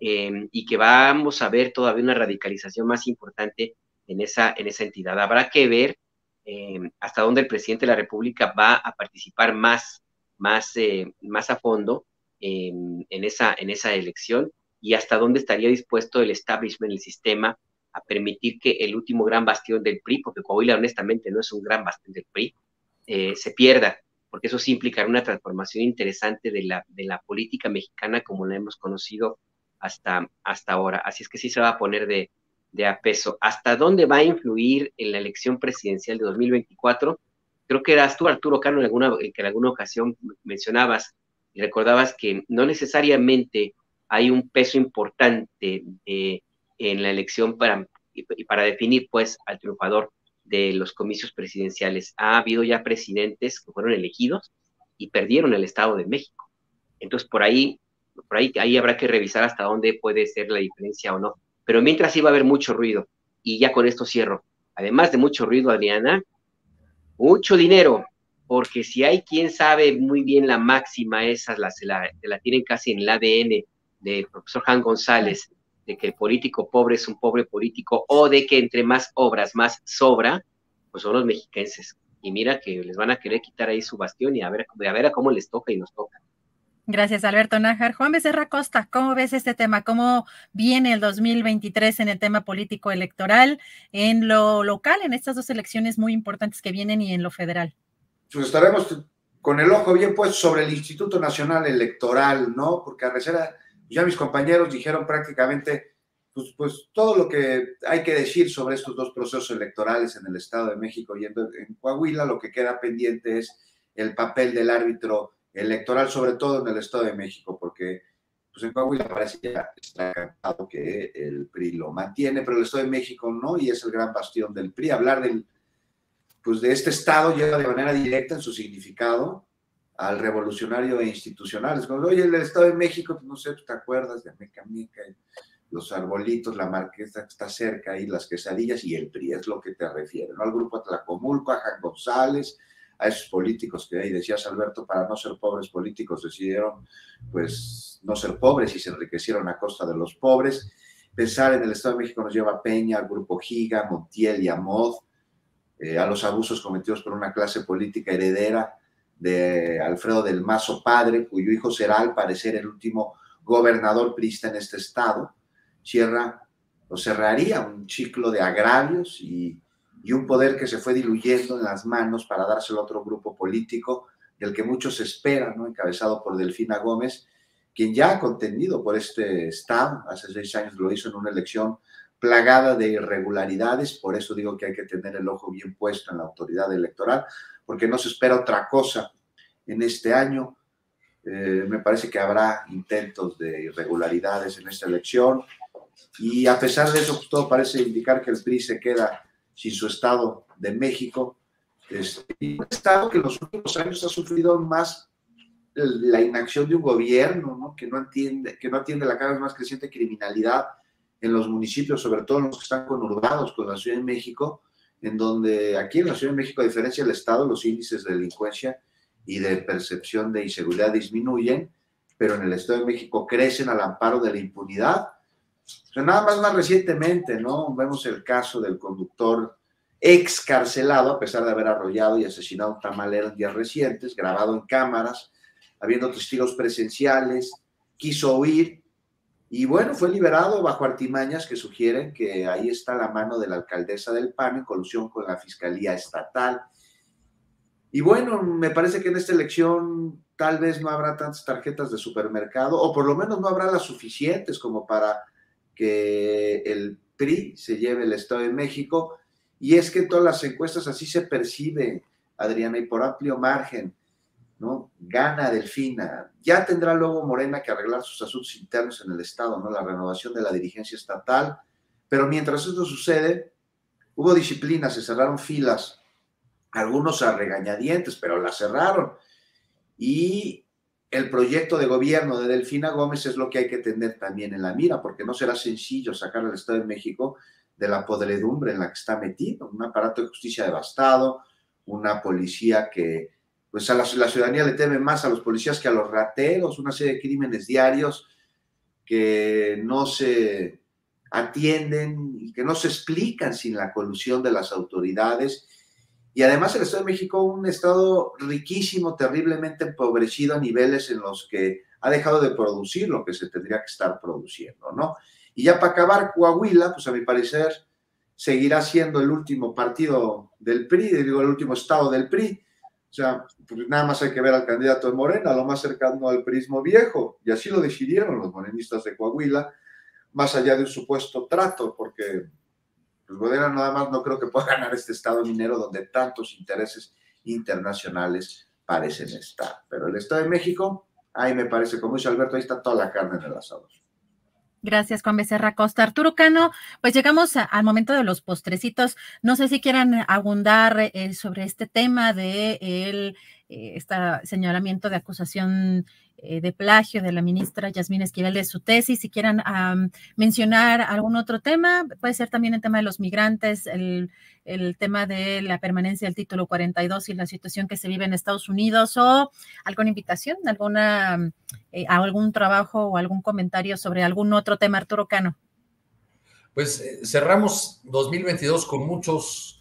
S3: em, y que vamos a ver todavía una radicalización más importante en esa, en esa entidad. Habrá que ver em, hasta dónde el presidente de la República va a participar más, más, eh, más a fondo en, esa, en esa elección y hasta dónde estaría dispuesto el establishment, el sistema, a permitir que el último gran bastión del PRI, porque Coahuila honestamente no es un gran bastión del PRI, eh, se pierda, porque eso sí implicará una transformación interesante de la, de la política mexicana como la hemos conocido hasta, hasta ahora. Así es que sí se va a poner de, de a peso. ¿Hasta dónde va a influir en la elección presidencial de 2024? Creo que eras tú, Arturo Cano, en alguna, que en alguna ocasión mencionabas y recordabas que no necesariamente hay un peso importante eh, en la elección para, para definir pues al triunfador de los comicios presidenciales. Ha habido ya presidentes que fueron elegidos y perdieron el Estado de México. Entonces por ahí, por ahí, ahí habrá que revisar hasta dónde puede ser la diferencia o no. Pero mientras va a haber mucho ruido. Y ya con esto cierro. Además de mucho ruido, Adriana, mucho dinero porque si hay quien sabe muy bien la máxima, esa la, se, la, tienen casi en el ADN de profesor Juan González, de que el político pobre es un pobre político, o de que entre más obras, más sobra, pues son los mexiquenses. Y mira que les van a querer quitar ahí su bastión y a ver, a ver a cómo les toca y nos toca.
S1: Gracias, Alberto Nájar. Juan Becerra Costa, ¿cómo ves este tema? ¿Cómo viene el 2023 en el tema político electoral, en lo local, en estas dos elecciones muy importantes que vienen y en lo federal?
S4: Pues estaremos con el ojo bien puesto sobre el Instituto Nacional Electoral, ¿no? Porque a Recera, ya mis compañeros dijeron prácticamente pues, pues, todo lo que hay que decir sobre estos dos procesos electorales en el Estado de México y en, Coahuila, lo que queda pendiente es el papel del árbitro electoral, sobre todo en el Estado de México, porque pues en Coahuila parece que está que el PRI lo mantiene, pero el Estado de México no, y es el gran bastión del PRI. Hablar del, pues de este Estado llega de manera directa en su significado al revolucionario e institucional. Es como, oye, el Estado de México, pues no sé, ¿te acuerdas de Meca Meca? Los arbolitos, la marquesa que está cerca y las quesadillas y el PRI, es lo que te refiere, ¿no? Al grupo Atlacomulco, a Jan González, a esos políticos que ahí decías, Alberto, para no ser pobres políticos decidieron pues no ser pobres y se enriquecieron a costa de los pobres. Pensar en el Estado de México nos lleva a Peña, al grupo Giga, Montiel y Amod, eh, a los abusos cometidos por una clase política heredera de Alfredo del Mazo Padre, cuyo hijo será al parecer el último gobernador prista en este estado. Cierra o cerraría un ciclo de agravios y y un poder que se fue diluyendo en las manos para dárselo a otro grupo político del que muchos esperan, ¿no? encabezado por Delfina Gómez, quien ya ha contendido por este Estado, hace seis años lo hizo en una elección plagada de irregularidades, por eso digo que hay que tener el ojo bien puesto en la autoridad electoral, porque no se espera otra cosa en este año. Eh, me parece que habrá intentos de irregularidades en esta elección y a pesar de eso, pues, todo parece indicar que el PRI se queda sin su Estado de México. Este, un Estado que en los últimos años ha sufrido más la inacción de un gobierno, ¿no? que no entiende, que no atiende la vez más creciente criminalidad en los municipios, sobre todo en los que están conurbados con la Ciudad de México, en donde aquí en la Ciudad de México, a diferencia del Estado, los índices de delincuencia y de percepción de inseguridad disminuyen, pero en el Estado de México crecen al amparo de la impunidad nada más más recientemente, ¿no? Vemos el caso del conductor excarcelado, a pesar de haber arrollado y asesinado a un tamalero en días recientes, grabado en cámaras, habiendo testigos presenciales, quiso huir y bueno, fue liberado bajo artimañas que sugieren que ahí está la mano de la alcaldesa del PAN en colusión con la Fiscalía Estatal. Y bueno, me parece que en esta elección tal vez no habrá tantas tarjetas de supermercado, o por lo menos no habrá las suficientes como para que el PRI se lleve el Estado de México, y es que en todas las encuestas así se percibe, Adriana, y por amplio margen, ¿no? Gana Delfina. Ya tendrá luego Morena que arreglar sus asuntos internos en el Estado, ¿no? La renovación de la dirigencia estatal. Pero mientras esto sucede, hubo disciplina, se cerraron filas, algunos a regañadientes, pero las cerraron. Y el proyecto de gobierno de Delfina Gómez es lo que hay que tener también en la mira, porque no será sencillo sacar al Estado de México de la podredumbre en la que está metido, un aparato de justicia devastado, una policía que, pues a la, ciudadanía le teme más a los policías que a los rateros, una serie de crímenes diarios que no se atienden y que no se explican sin la colusión de las autoridades y además el Estado de México, un estado riquísimo, terriblemente empobrecido a niveles en los que ha dejado de producir lo que se tendría que estar produciendo, ¿no? Y ya para acabar, Coahuila, pues a mi parecer, seguirá siendo el último partido del PRI, digo, el último estado del PRI. O sea, pues nada más hay que ver al candidato de Morena, lo más cercano al prismo viejo, y así lo decidieron los morenistas de Coahuila, más allá de un supuesto trato, porque pues Modena nada más no creo que pueda *laughs* ganar este estado minero donde tantos intereses internacionales parecen estar. Pero el Estado de México, ahí me parece, como dice Alberto, ahí está toda la carne en el asador.
S1: Gracias, Juan Becerra Costa. Arturo Cano, pues llegamos al momento de los postrecitos. No sé si quieran abundar eh, sobre este tema de el este señalamiento de acusación eh, de plagio de la ministra Yasmín Esquivel de su tesis. Si quieran mencionar algún otro tema, puede ser también el tema de los migrantes, el, tema de la permanencia del título 42 y la situación que se vive en Estados Unidos o alguna invitación, alguna, eh, algún trabajo o algún comentario sobre algún otro tema, Arturo Cano.
S2: Pues cerramos 2022 con muchos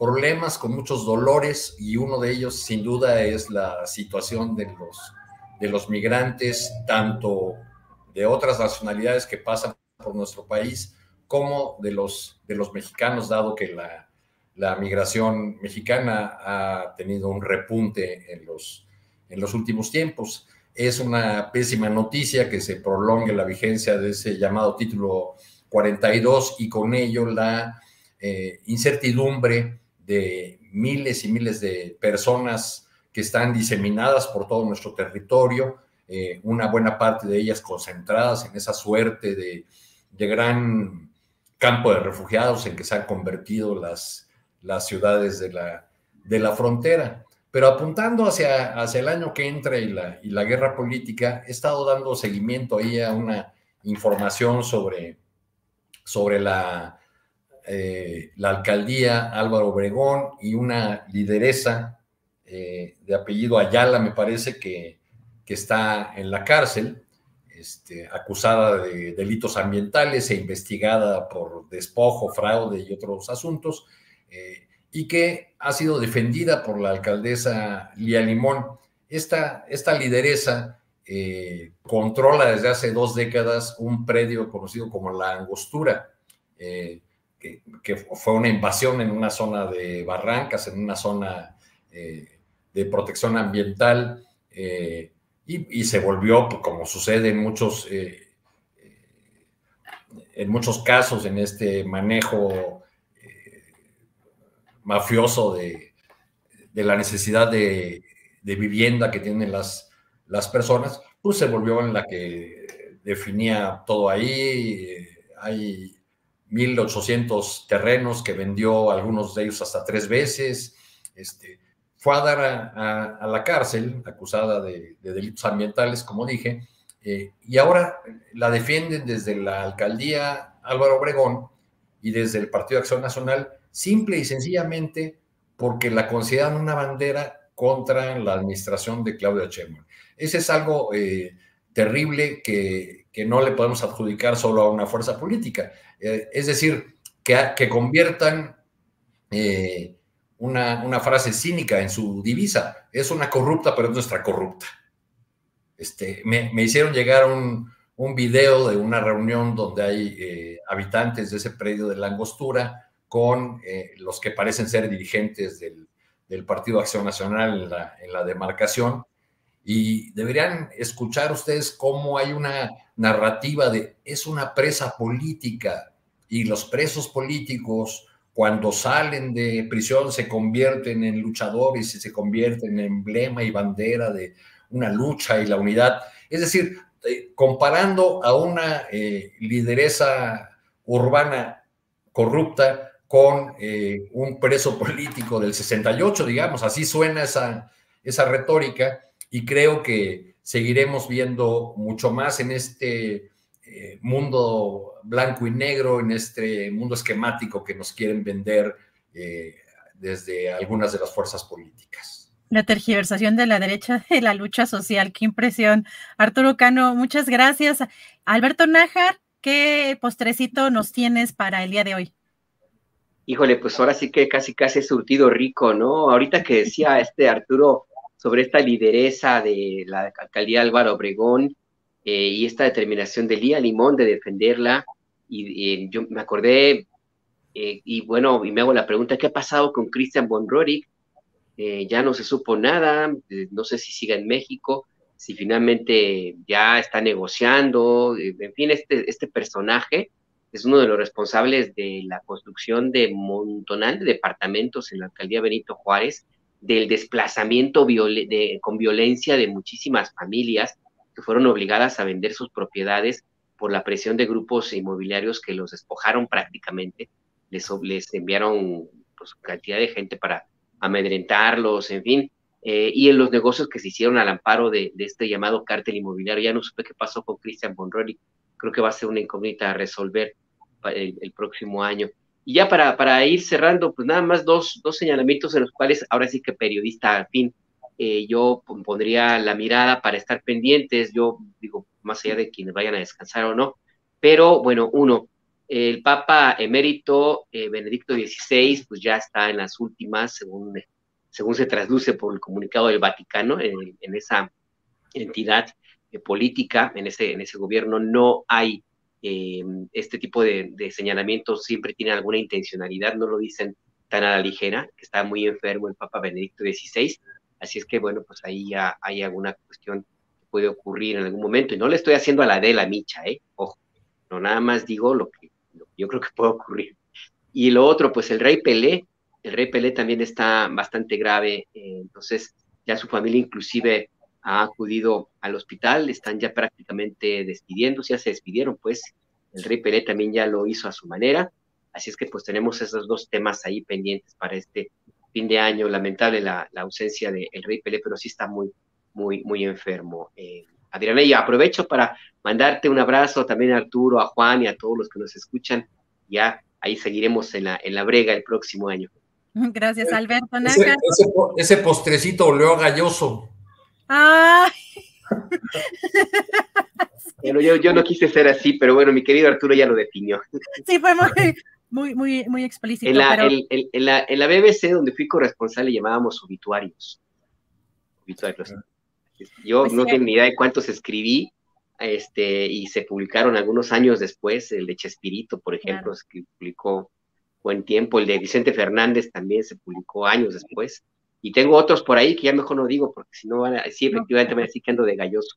S2: problemas, con muchos dolores y uno de ellos sin duda es la situación de los de los migrantes, tanto de otras nacionalidades que pasan por nuestro país, como de los, de los mexicanos, dado que la, migración mexicana ha tenido un repunte en los, en los últimos tiempos. Es una pésima noticia que se prolongue la vigencia de ese llamado título 42 y con ello la eh, incertidumbre de miles y miles de personas que están diseminadas por todo nuestro territorio, eh, una buena parte de ellas concentradas en esa suerte de, gran campo de refugiados en que se han convertido las, las ciudades de la, de la frontera. Pero apuntando hacia, hacia el año que entra y la, y la guerra política, he estado dando seguimiento ahí a una información sobre, sobre la, eh, la alcaldía Álvaro Obregón y una lideresa eh, de apellido Ayala, me parece que, está en la cárcel, este, acusada de delitos ambientales e investigada por despojo, fraude y otros asuntos, eh, y que ha sido defendida por la alcaldesa Lía Limón. Esta, esta lideresa eh, controla desde hace dos décadas un predio conocido como la Angostura, que, fue una invasión en una zona de barrancas, en una zona de protección ambiental eh, y, se volvió, pues, como sucede en muchos, eh, en muchos casos, en este manejo eh, mafioso de, la necesidad de, vivienda que tienen las, las personas, pues se volvió en la que definía todo ahí. Hay 1.800 terrenos que vendió algunos de ellos hasta tres veces. Este, fue a dar a, la cárcel, acusada de, delitos ambientales, como dije, eh, y ahora la defienden desde la alcaldía Álvaro Obregón y desde el Partido de Acción Nacional, simple y sencillamente porque la consideran una bandera contra la administración de Claudia Sheinbaum. Ese es algo eh, terrible que, no le podemos adjudicar solo a una fuerza política. Eh, es decir, que, que conviertan una, frase cínica en su divisa, es una corrupta, pero es nuestra corrupta. Este, me, hicieron llegar un, un, video de una reunión donde hay eh, habitantes de ese predio de la angostura con eh, los que parecen ser dirigentes del, Partido Acción Nacional en la, en la demarcación. Y deberían escuchar ustedes cómo hay una narrativa de es una presa política y los presos políticos cuando salen de prisión se convierten en luchadores y se convierten en emblema y bandera de una lucha y la unidad. Es decir, eh, comparando a una eh, lideresa urbana corrupta con eh, un preso político del 68, digamos, así suena esa, esa retórica y creo que seguiremos viendo mucho más en este eh, mundo blanco y negro, en este mundo esquemático que nos quieren vender eh, desde algunas de las fuerzas políticas.
S1: La tergiversación de la derecha *laughs* de la lucha social, qué impresión. Arturo Cano, muchas gracias. Alberto Nájar, ¿qué postrecito nos tienes para el día de hoy?
S3: Híjole, pues ahora sí que casi casi surtido rico, ¿no? Ahorita que decía este Arturo sobre esta lideresa de la alcaldía Álvaro Obregón, eh, y esta determinación de Lía Limón de defenderla. Y, yo me acordé, eh, y bueno, y me hago la pregunta, ¿qué ha pasado con Christian von Rorik? Eh, ya no se supo nada, no sé si sigue en México, si finalmente ya está negociando, en fin, este, este personaje es uno de los responsables de la construcción de montonal de departamentos en la alcaldía Benito Juárez, del desplazamiento con violencia de muchísimas familias, fueron obligadas a vender sus propiedades por la presión de grupos inmobiliarios que los despojaron prácticamente, les, les enviaron pues, cantidad de gente para amedrentarlos, en fin. eh, y en los negocios que se hicieron al amparo de, este llamado cártel inmobiliario. Ya no supe qué pasó con Christian Bonroni, creo que va a ser una incógnita a resolver el, próximo año. Y ya para, para, ir cerrando, pues nada más dos, dos señalamientos en los cuales ahora sí que periodista al fin eh, yo pondría la mirada para estar pendientes, yo digo, más allá de quienes vayan a descansar o no, pero bueno, uno, el Papa emérito eh, Benedicto XVI, pues ya está en las últimas, según, según se trasluce por el comunicado del Vaticano, en, esa entidad eh, política, en ese, en ese gobierno, no hay eh, este tipo de, señalamientos, siempre tienen alguna intencionalidad, no lo dicen tan a la ligera, que está muy enfermo el Papa Benedicto XVI, así es que bueno, pues ahí ya hay alguna cuestión que puede ocurrir en algún momento, y no le estoy haciendo a la de la micha, ¿eh? Ojo, no nada más digo lo que yo creo que *laughs* puede ocurrir. Y lo otro, pues el rey Pelé, el rey Pelé también está bastante grave, eh, entonces ya su familia inclusive ha acudido al hospital, están ya prácticamente despidiéndose, ya se despidieron, pues el rey Pelé también ya lo hizo a su manera, así es que pues tenemos esos dos temas ahí pendientes para este fin de año, lamentable la, ausencia del rey Pelé, pero sí está muy, muy, muy enfermo. Eh, Adriana, y aprovecho para mandarte un abrazo también a Arturo, a Juan y a todos los que nos escuchan. Ya ahí seguiremos en la, en la brega el próximo año. *laughs*
S1: Gracias, Alberto.
S2: Ese, postrecito oleó galloso.
S1: Ay. *laughs*
S3: Bueno, yo, yo, no quise ser así, pero bueno, mi querido Arturo ya lo definió.
S1: Sí, fue muy, *laughs* muy, muy, explícito.
S3: En la, en, la, en la BBC, donde fui corresponsal, le llamábamos obituarios. Obituarios. Yo pues no tengo ni idea de cuántos escribí, este, y se publicaron algunos años después, el de Chespirito, por ejemplo, que publicó buen tiempo, el de Vicente Fernández también se publicó años después, y tengo otros por ahí que ya mejor no digo, porque si no van a, sí, efectivamente me estoy quedando de galloso.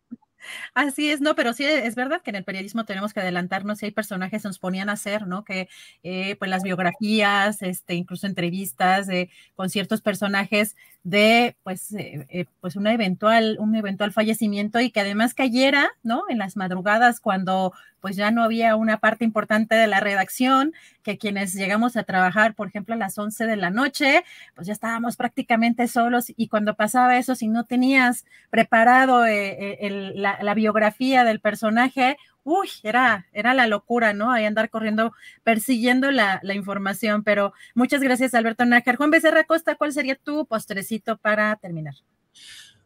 S1: Así es, no, pero sí es verdad que en el periodismo tenemos que adelantarnos y hay personajes que nos ponían a hacer, ¿no? Que eh, pues las biografías, este, incluso entrevistas con ciertos personajes de pues, eh, eh, pues una eventual, un eventual fallecimiento y que además cayera, ¿no? En las madrugadas cuando pues ya no había una parte importante de la redacción, que quienes llegamos a trabajar, por ejemplo, a las 11 de la noche, pues ya estábamos prácticamente solos y cuando pasaba eso, si no tenías preparado la la, biografía del personaje, uy, era, era la locura, ¿no? Ahí andar corriendo, persiguiendo la, información. Pero muchas gracias, Alberto Nájar. Juan Becerra Costa, ¿cuál sería tu postrecito para terminar?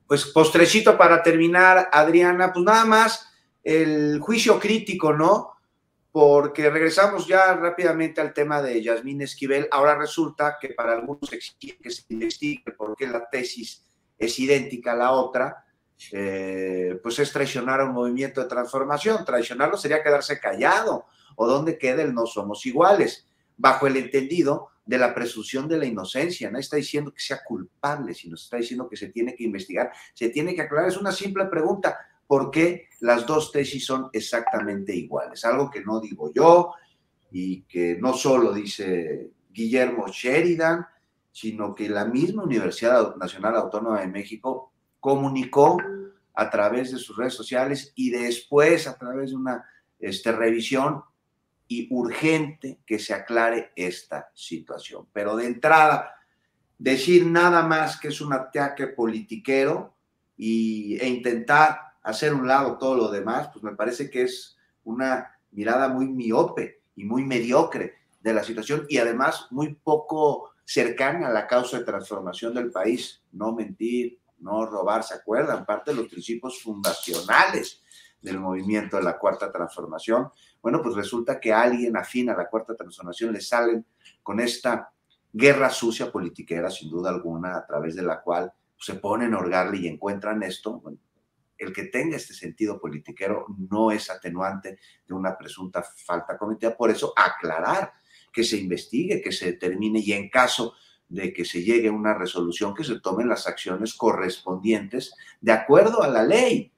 S4: Pues postrecito para terminar, Adriana, pues nada más el juicio crítico, ¿no? Porque regresamos ya rápidamente al tema de Yasmín Esquivel. Ahora resulta que para algunos exige que se investigue por qué la tesis es idéntica a la otra eh, pues es traicionar a un movimiento de transformación. Traicionarlo sería quedarse callado o donde quede el no somos iguales, bajo el entendido de la presunción de la inocencia. No está diciendo que sea culpable, sino está diciendo que se tiene que investigar, se tiene que aclarar. Es una simple pregunta. ¿Por qué las dos tesis son exactamente iguales? Algo que no digo yo y que no solo dice Guillermo Sheridan, sino que la misma Universidad Nacional Autónoma de México comunicó a través de sus redes sociales y después a través de una este, revisión y urgente que se aclare esta situación. Pero de entrada, decir nada más que es un ataque politiquero y, e intentar hacer un lado todo lo demás, pues me parece que es una mirada muy miope y muy mediocre de la situación y además muy poco cercana a la causa de transformación del país. No mentir, no robar, ¿se acuerdan? Parte de los principios fundacionales del movimiento de la cuarta transformación. Bueno, pues resulta que alguien afín a la cuarta transformación le salen con esta guerra sucia politiquera, sin duda alguna, a través de la cual se ponen a orgarle y encuentran esto. el que tenga este sentido politiquero no es atenuante de una presunta falta cometida. Por eso, aclarar que se investigue, que se determine y en caso de que se llegue a una resolución, que se tomen las acciones correspondientes de acuerdo a la ley,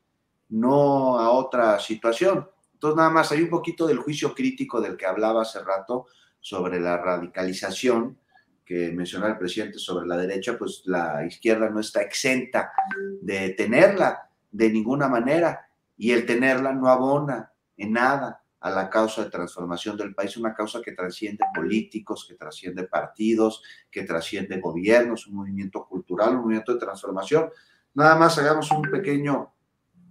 S4: no a otra situación. Entonces, nada más, hay un poquito del juicio crítico del que hablaba hace rato sobre la radicalización que mencionaba el presidente sobre la derecha, pues la izquierda no está exenta de tenerla de ninguna manera y el tenerla no abona en nada a la causa de transformación del país, una causa que trasciende políticos, que trasciende partidos, que trasciende gobiernos, un movimiento cultural, un movimiento de transformación. Nada más hagamos un pequeño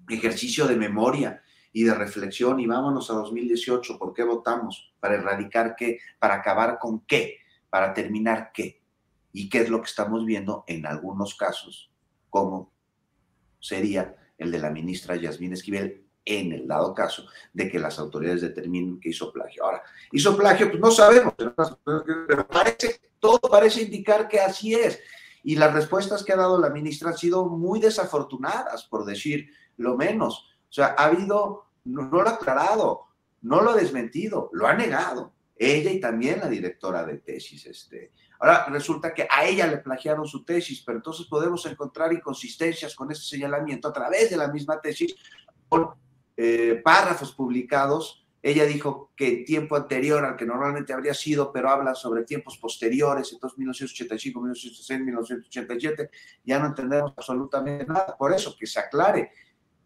S4: ejercicio de memoria y de reflexión y vámonos a 2018, ¿por qué votamos? ¿Para erradicar qué? ¿Para acabar con qué? ¿Para terminar qué? ¿Y qué es lo que estamos viendo en algunos casos? como sería el de la ministra Yasmín Esquivel en el dado caso de que las autoridades determinen que hizo plagio. Ahora, hizo plagio, pues no sabemos, pero parece, todo parece indicar que así es. Y las respuestas que ha dado la ministra han sido muy desafortunadas, por decir lo menos. O sea, ha habido, no, lo ha aclarado, no lo ha desmentido, lo ha negado. Ella y también la directora de tesis. Este. Ahora resulta que a ella le plagiaron su tesis, pero entonces podemos encontrar inconsistencias con este señalamiento a través de la misma tesis eh, párrafos publicados. Ella dijo que en tiempo anterior al que normalmente habría sido, pero habla sobre tiempos posteriores, entonces 1985, 1966, 1987, ya no entendemos absolutamente nada. Por eso, que se aclare.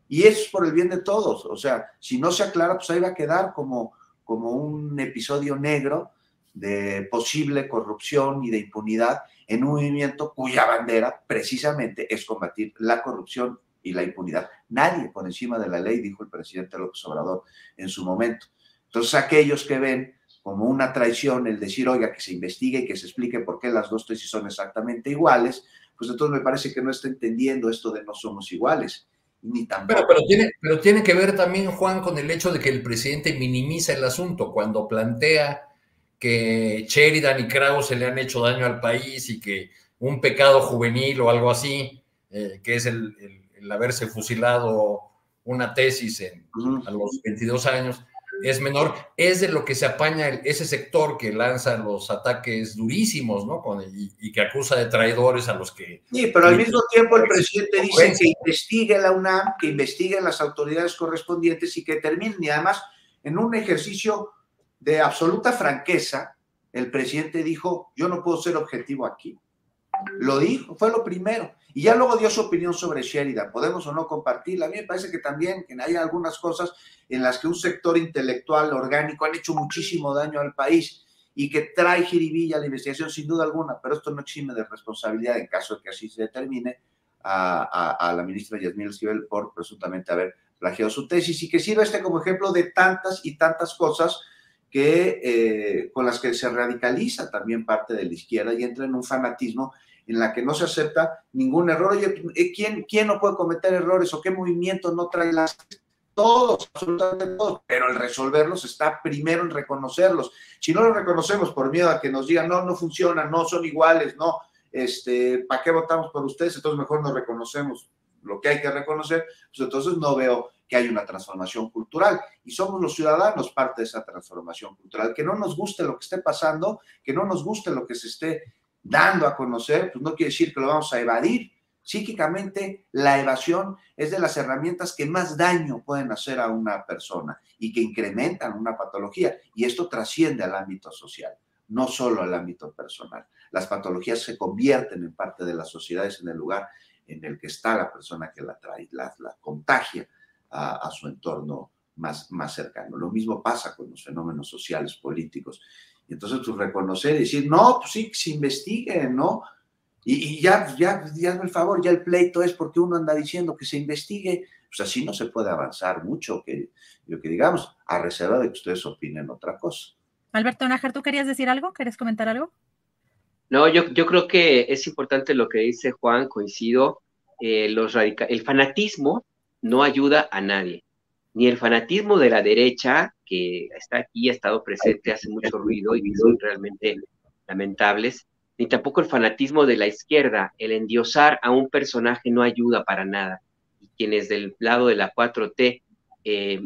S4: Y eso es por el bien de todos. O sea, si no se aclara, pues ahí va a quedar como, como un episodio negro de posible corrupción y de impunidad en un movimiento cuya bandera precisamente es combatir la corrupción y la impunidad. Nadie por encima de la ley, dijo el presidente López Obrador en su momento. Entonces, aquellos que ven como una traición el decir, oiga, que se investigue y que se explique por qué las dos tesis son exactamente iguales, pues entonces me parece que no está entendiendo esto de no somos iguales. Ni tampoco.
S2: Pero, tiene, pero tiene que ver también, Juan, con el hecho de que el presidente minimiza el asunto cuando plantea que Sheridan y Krause le han hecho daño al país y que un pecado juvenil o algo así, eh, que es el haberse fusilado una tesis en, a los 22 años es menor, es de lo que se apaña ese sector que lanza los ataques durísimos, ¿no? y, que acusa de traidores a los que...
S4: Sí, pero al mismo tiempo el presidente dice que investigue la UNAM, que investiguen las autoridades correspondientes y que terminen, y además en un ejercicio de absoluta franqueza, el presidente dijo, yo no puedo ser objetivo aquí. Lo dijo, fue lo primero. Y ya luego dio su opinión sobre Sheridan. Podemos o no compartirla. A mí me parece que también hay algunas cosas en las que un sector intelectual orgánico han hecho muchísimo daño al país y que trae jiribilla la investigación sin duda alguna, pero esto no exime de responsabilidad en caso de que así se determine a, la ministra Yasmín Esquivel por presuntamente haber plagiado su tesis y que sirva este como ejemplo de tantas y tantas cosas que, eh, con las que se radicaliza también parte de la izquierda y entra en un fanatismo en la que no se acepta ningún error. Oye, eh, ¿quién, quién no puede cometer errores o qué movimiento no trae las... Todos, absolutamente todos, pero el resolverlos está primero en reconocerlos. Si no los reconocemos por miedo a que nos digan, no, no funcionan, no son iguales, no, este, ¿para qué votamos por ustedes? Entonces mejor no reconocemos lo que hay que reconocer, pues entonces no veo que hay una transformación cultural y somos los ciudadanos parte de esa transformación cultural. Que no nos guste lo que esté pasando, que no nos guste lo que se esté dando a conocer, pues no quiere decir que lo vamos a evadir. Psíquicamente, la evasión es de las herramientas que más daño pueden hacer a una persona y que incrementan una patología. Y esto trasciende al ámbito social, no solo al ámbito personal. Las patologías se convierten en parte de las sociedades en el lugar en el que está la persona que la trae, la, contagia a, su entorno más, más cercano. Lo mismo pasa con los fenómenos sociales, políticos. Y entonces, tú pues, reconocer y decir, no, pues sí, que se investigue, ¿no? Y, ya, ya, ya, el favor, ya el pleito es porque uno anda diciendo que se investigue, pues así no se puede avanzar mucho, que, lo que digamos, a reserva de que ustedes opinen otra cosa.
S1: Alberto Nájar, ¿tú querías decir algo? ¿Quieres comentar algo?
S3: No, yo, yo creo que es importante lo que dice Juan, coincido. Eh, los el fanatismo no ayuda a nadie, ni el fanatismo de la derecha, que está aquí, ha estado presente, hace mucho ruido y son realmente lamentables, ni tampoco el fanatismo de la izquierda, el endiosar a un personaje no ayuda para nada. Y quienes del lado de la 4T eh,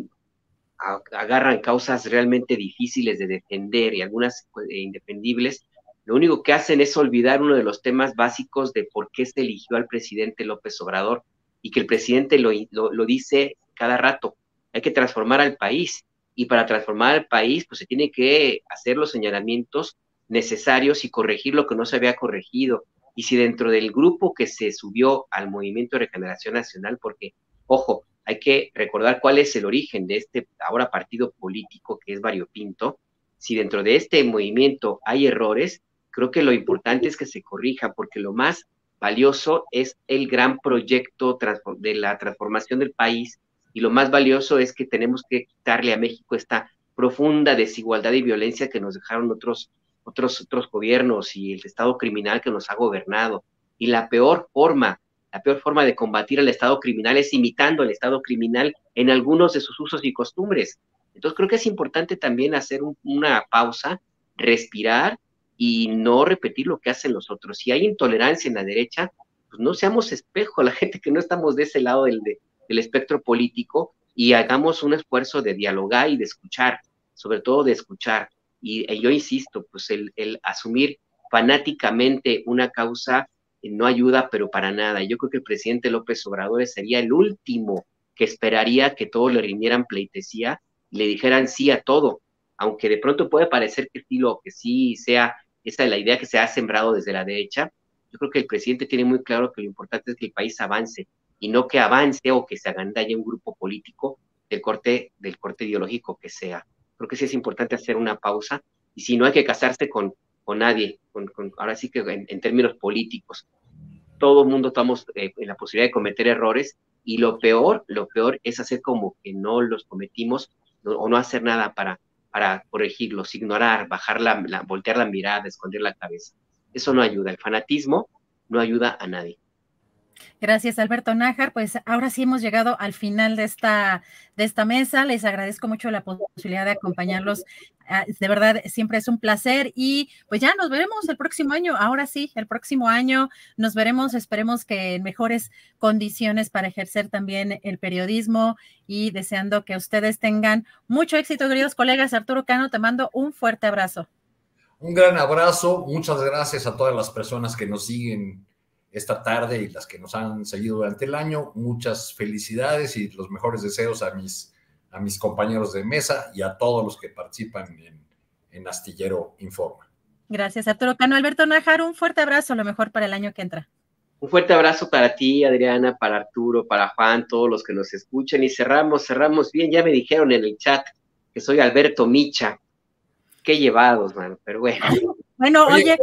S3: agarran causas realmente difíciles de defender y algunas eh, indefendibles, lo único que hacen es olvidar uno de los temas básicos de por qué se eligió al presidente López Obrador y que el presidente lo, lo dice cada rato, hay que transformar al país y para transformar al país, pues se tiene que hacer los señalamientos necesarios y corregir lo que no se había corregido. Y si dentro del grupo que se subió al movimiento de regeneración nacional, porque, ojo, hay que recordar cuál es el origen de este ahora partido político que es variopinto. Si dentro de este movimiento hay errores, creo que lo importante es que se corrija, porque lo más valioso es el gran proyecto de la transformación del país y lo más valioso es que tenemos que quitarle a México esta profunda desigualdad y violencia que nos dejaron otros, otros, otros gobiernos y el Estado criminal que nos ha gobernado. Y la peor forma la peor forma de combatir al Estado criminal es imitando al Estado criminal en algunos de sus usos y costumbres. Entonces creo que es importante también hacer una pausa, respirar y no repetir lo que hacen los otros. Si hay intolerancia en la derecha, pues no seamos espejo, la gente que no estamos de ese lado del, del espectro político y hagamos un esfuerzo de dialogar y de escuchar, sobre todo de escuchar. Y, y yo insisto, pues el, asumir fanáticamente una causa no ayuda, pero para nada. Yo creo que el presidente López Obrador sería el último que esperaría que todos le rindieran pleitesía y le dijeran sí a todo, aunque de pronto puede parecer que sí, lo, que sí sea esa es la idea que se ha sembrado desde la derecha. Yo creo que el presidente tiene muy claro que lo importante es que el país avance y no que avance o que se agandalle un grupo político del corte, del corte ideológico que sea. Creo que sí es importante hacer una pausa y si no hay que casarse con, con nadie, con, ahora sí que en, términos políticos. Todo el mundo estamos eh, en la posibilidad de cometer errores y lo peor, lo peor es hacer como que no los cometimos o no hacer nada para, para corregirlos, ignorar, bajar la, voltear la mirada, esconder la cabeza. Eso no ayuda. El fanatismo no ayuda a nadie.
S1: Gracias, Alberto Nájar. Pues ahora sí hemos llegado al final de esta, de esta mesa. Les agradezco mucho la posibilidad de acompañarlos. Ah, de verdad, siempre es un placer y pues ya nos veremos el próximo año. Ahora sí, el próximo año nos veremos. Esperemos que en mejores condiciones para ejercer también el periodismo y deseando que ustedes tengan mucho éxito, queridos colegas. Arturo Cano, te mando un fuerte abrazo.
S2: Un gran abrazo. Muchas gracias a todas las personas que nos siguen esta tarde y las que nos han seguido durante el año. Muchas felicidades y los mejores deseos a mis, a mis compañeros de mesa y a todos los que participan en, en Astillero Informa.
S1: Gracias, Arturo Cano. Alberto Najar, un fuerte abrazo, lo mejor para el año que entra.
S3: Un fuerte abrazo para ti, Adriana, para Arturo, para Juan, todos los que nos escuchan. Y cerramos, cerramos bien. Ya me dijeron en el chat que soy Alberto Micha. Qué llevados, mano, pero bueno. *laughs*
S1: Bueno, oye,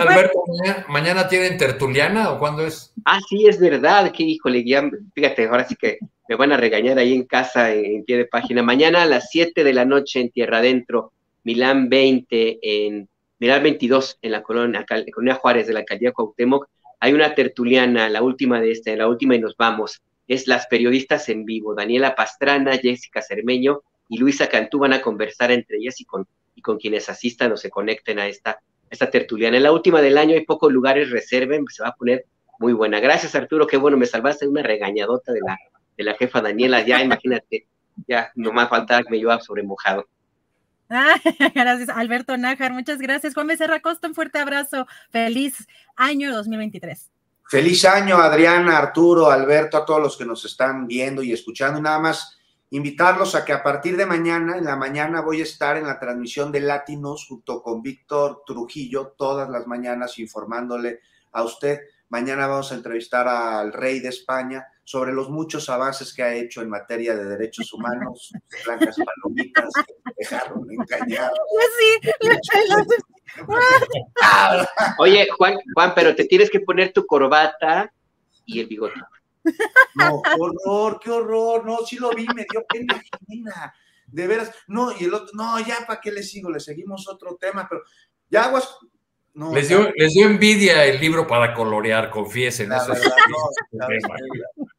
S2: Alberto, mañana, tienen tertuliana o cuándo es?
S3: Ah, sí, es verdad, que híjole, ya, fíjate, ahora sí que me van a regañar ahí en casa, en, pie de página. Mañana a las 7 de la noche en Tierra Adentro, Milán 20, en Milán 22, en la colonia, colonia Juárez de la alcaldía Cuauhtémoc, hay una tertuliana, la última de esta, la última y nos vamos. Es las periodistas en vivo, Daniela Pastrana, Jessica Cermeño y Luisa Cantú van a conversar entre ellas y con, y con quienes asistan o se conecten a esta esta tertuliana. En la última del año hay pocos lugares, reserven, se va a poner muy buena. Gracias, Arturo, qué bueno, me salvaste una regañadota de la, de la jefa Daniela, ya imagínate, ya nomás faltaba que me llevaba sobre mojado.
S1: Ah, *laughs* gracias, Alberto Nájar, muchas gracias. Juan Becerra Costa, un fuerte abrazo. Feliz año 2023.
S4: Feliz año, Adriana, Arturo, Alberto, a todos los que nos están viendo y escuchando. Nada más invitarlos a que a partir de mañana, en la mañana, voy a estar en la transmisión de Latinos junto con Víctor Trujillo, todas las mañanas informándole a usted. Mañana vamos a entrevistar al rey de España sobre los muchos avances que ha hecho en materia de derechos humanos, *laughs* blancas palomitas, dejaron engañar. *laughs*
S3: Oye, Juan, Juan, pero te tienes que poner tu corbata y el bigote.
S4: No, qué horror, qué horror, no, sí lo vi, me dio pena de veras, no, y el otro, no, ya para qué le sigo, le seguimos otro tema, pero ya aguas,
S2: no, les, dio, les, dio, envidia el libro para colorear, confiesen.
S4: La, eso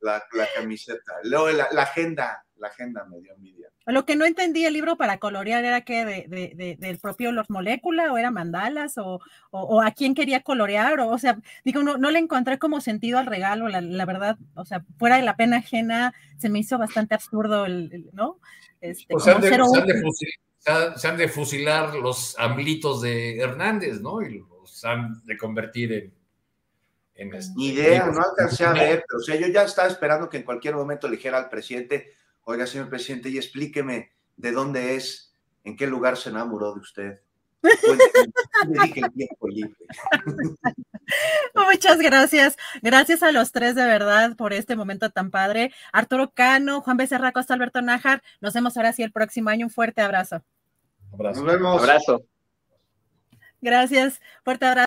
S4: la, la, camiseta, luego la, agenda, la agenda me dio envidia.
S1: Lo que no entendí el libro para colorear era que de, de, del propio Los Molécula o era mandalas o, o, a quién quería colorear o, o sea, digo, no, no le encontré como sentido al regalo, la, la, verdad, o sea, fuera de la pena ajena, se me hizo bastante absurdo, el, ¿no?
S2: Este, se, han de, fusilar, se, han de, fusilar, los amblitos de Hernández, ¿no? Y los han de convertir en...
S4: en este, Ni idea, no alcancé a *laughs* ver, pero o sea, yo ya estaba esperando que en cualquier momento le dijera al presidente Oiga, señor presidente, y explíqueme de dónde es, en qué lugar se enamoró de usted.
S1: Muchas gracias. Gracias a los tres de verdad por este momento tan padre. Arturo Cano, Juan Becerra Costa, Alberto Nájar. Nos vemos ahora sí el próximo año. Un fuerte abrazo.
S4: Nos vemos.
S3: Abrazo.
S1: Gracias. Fuerte abrazo.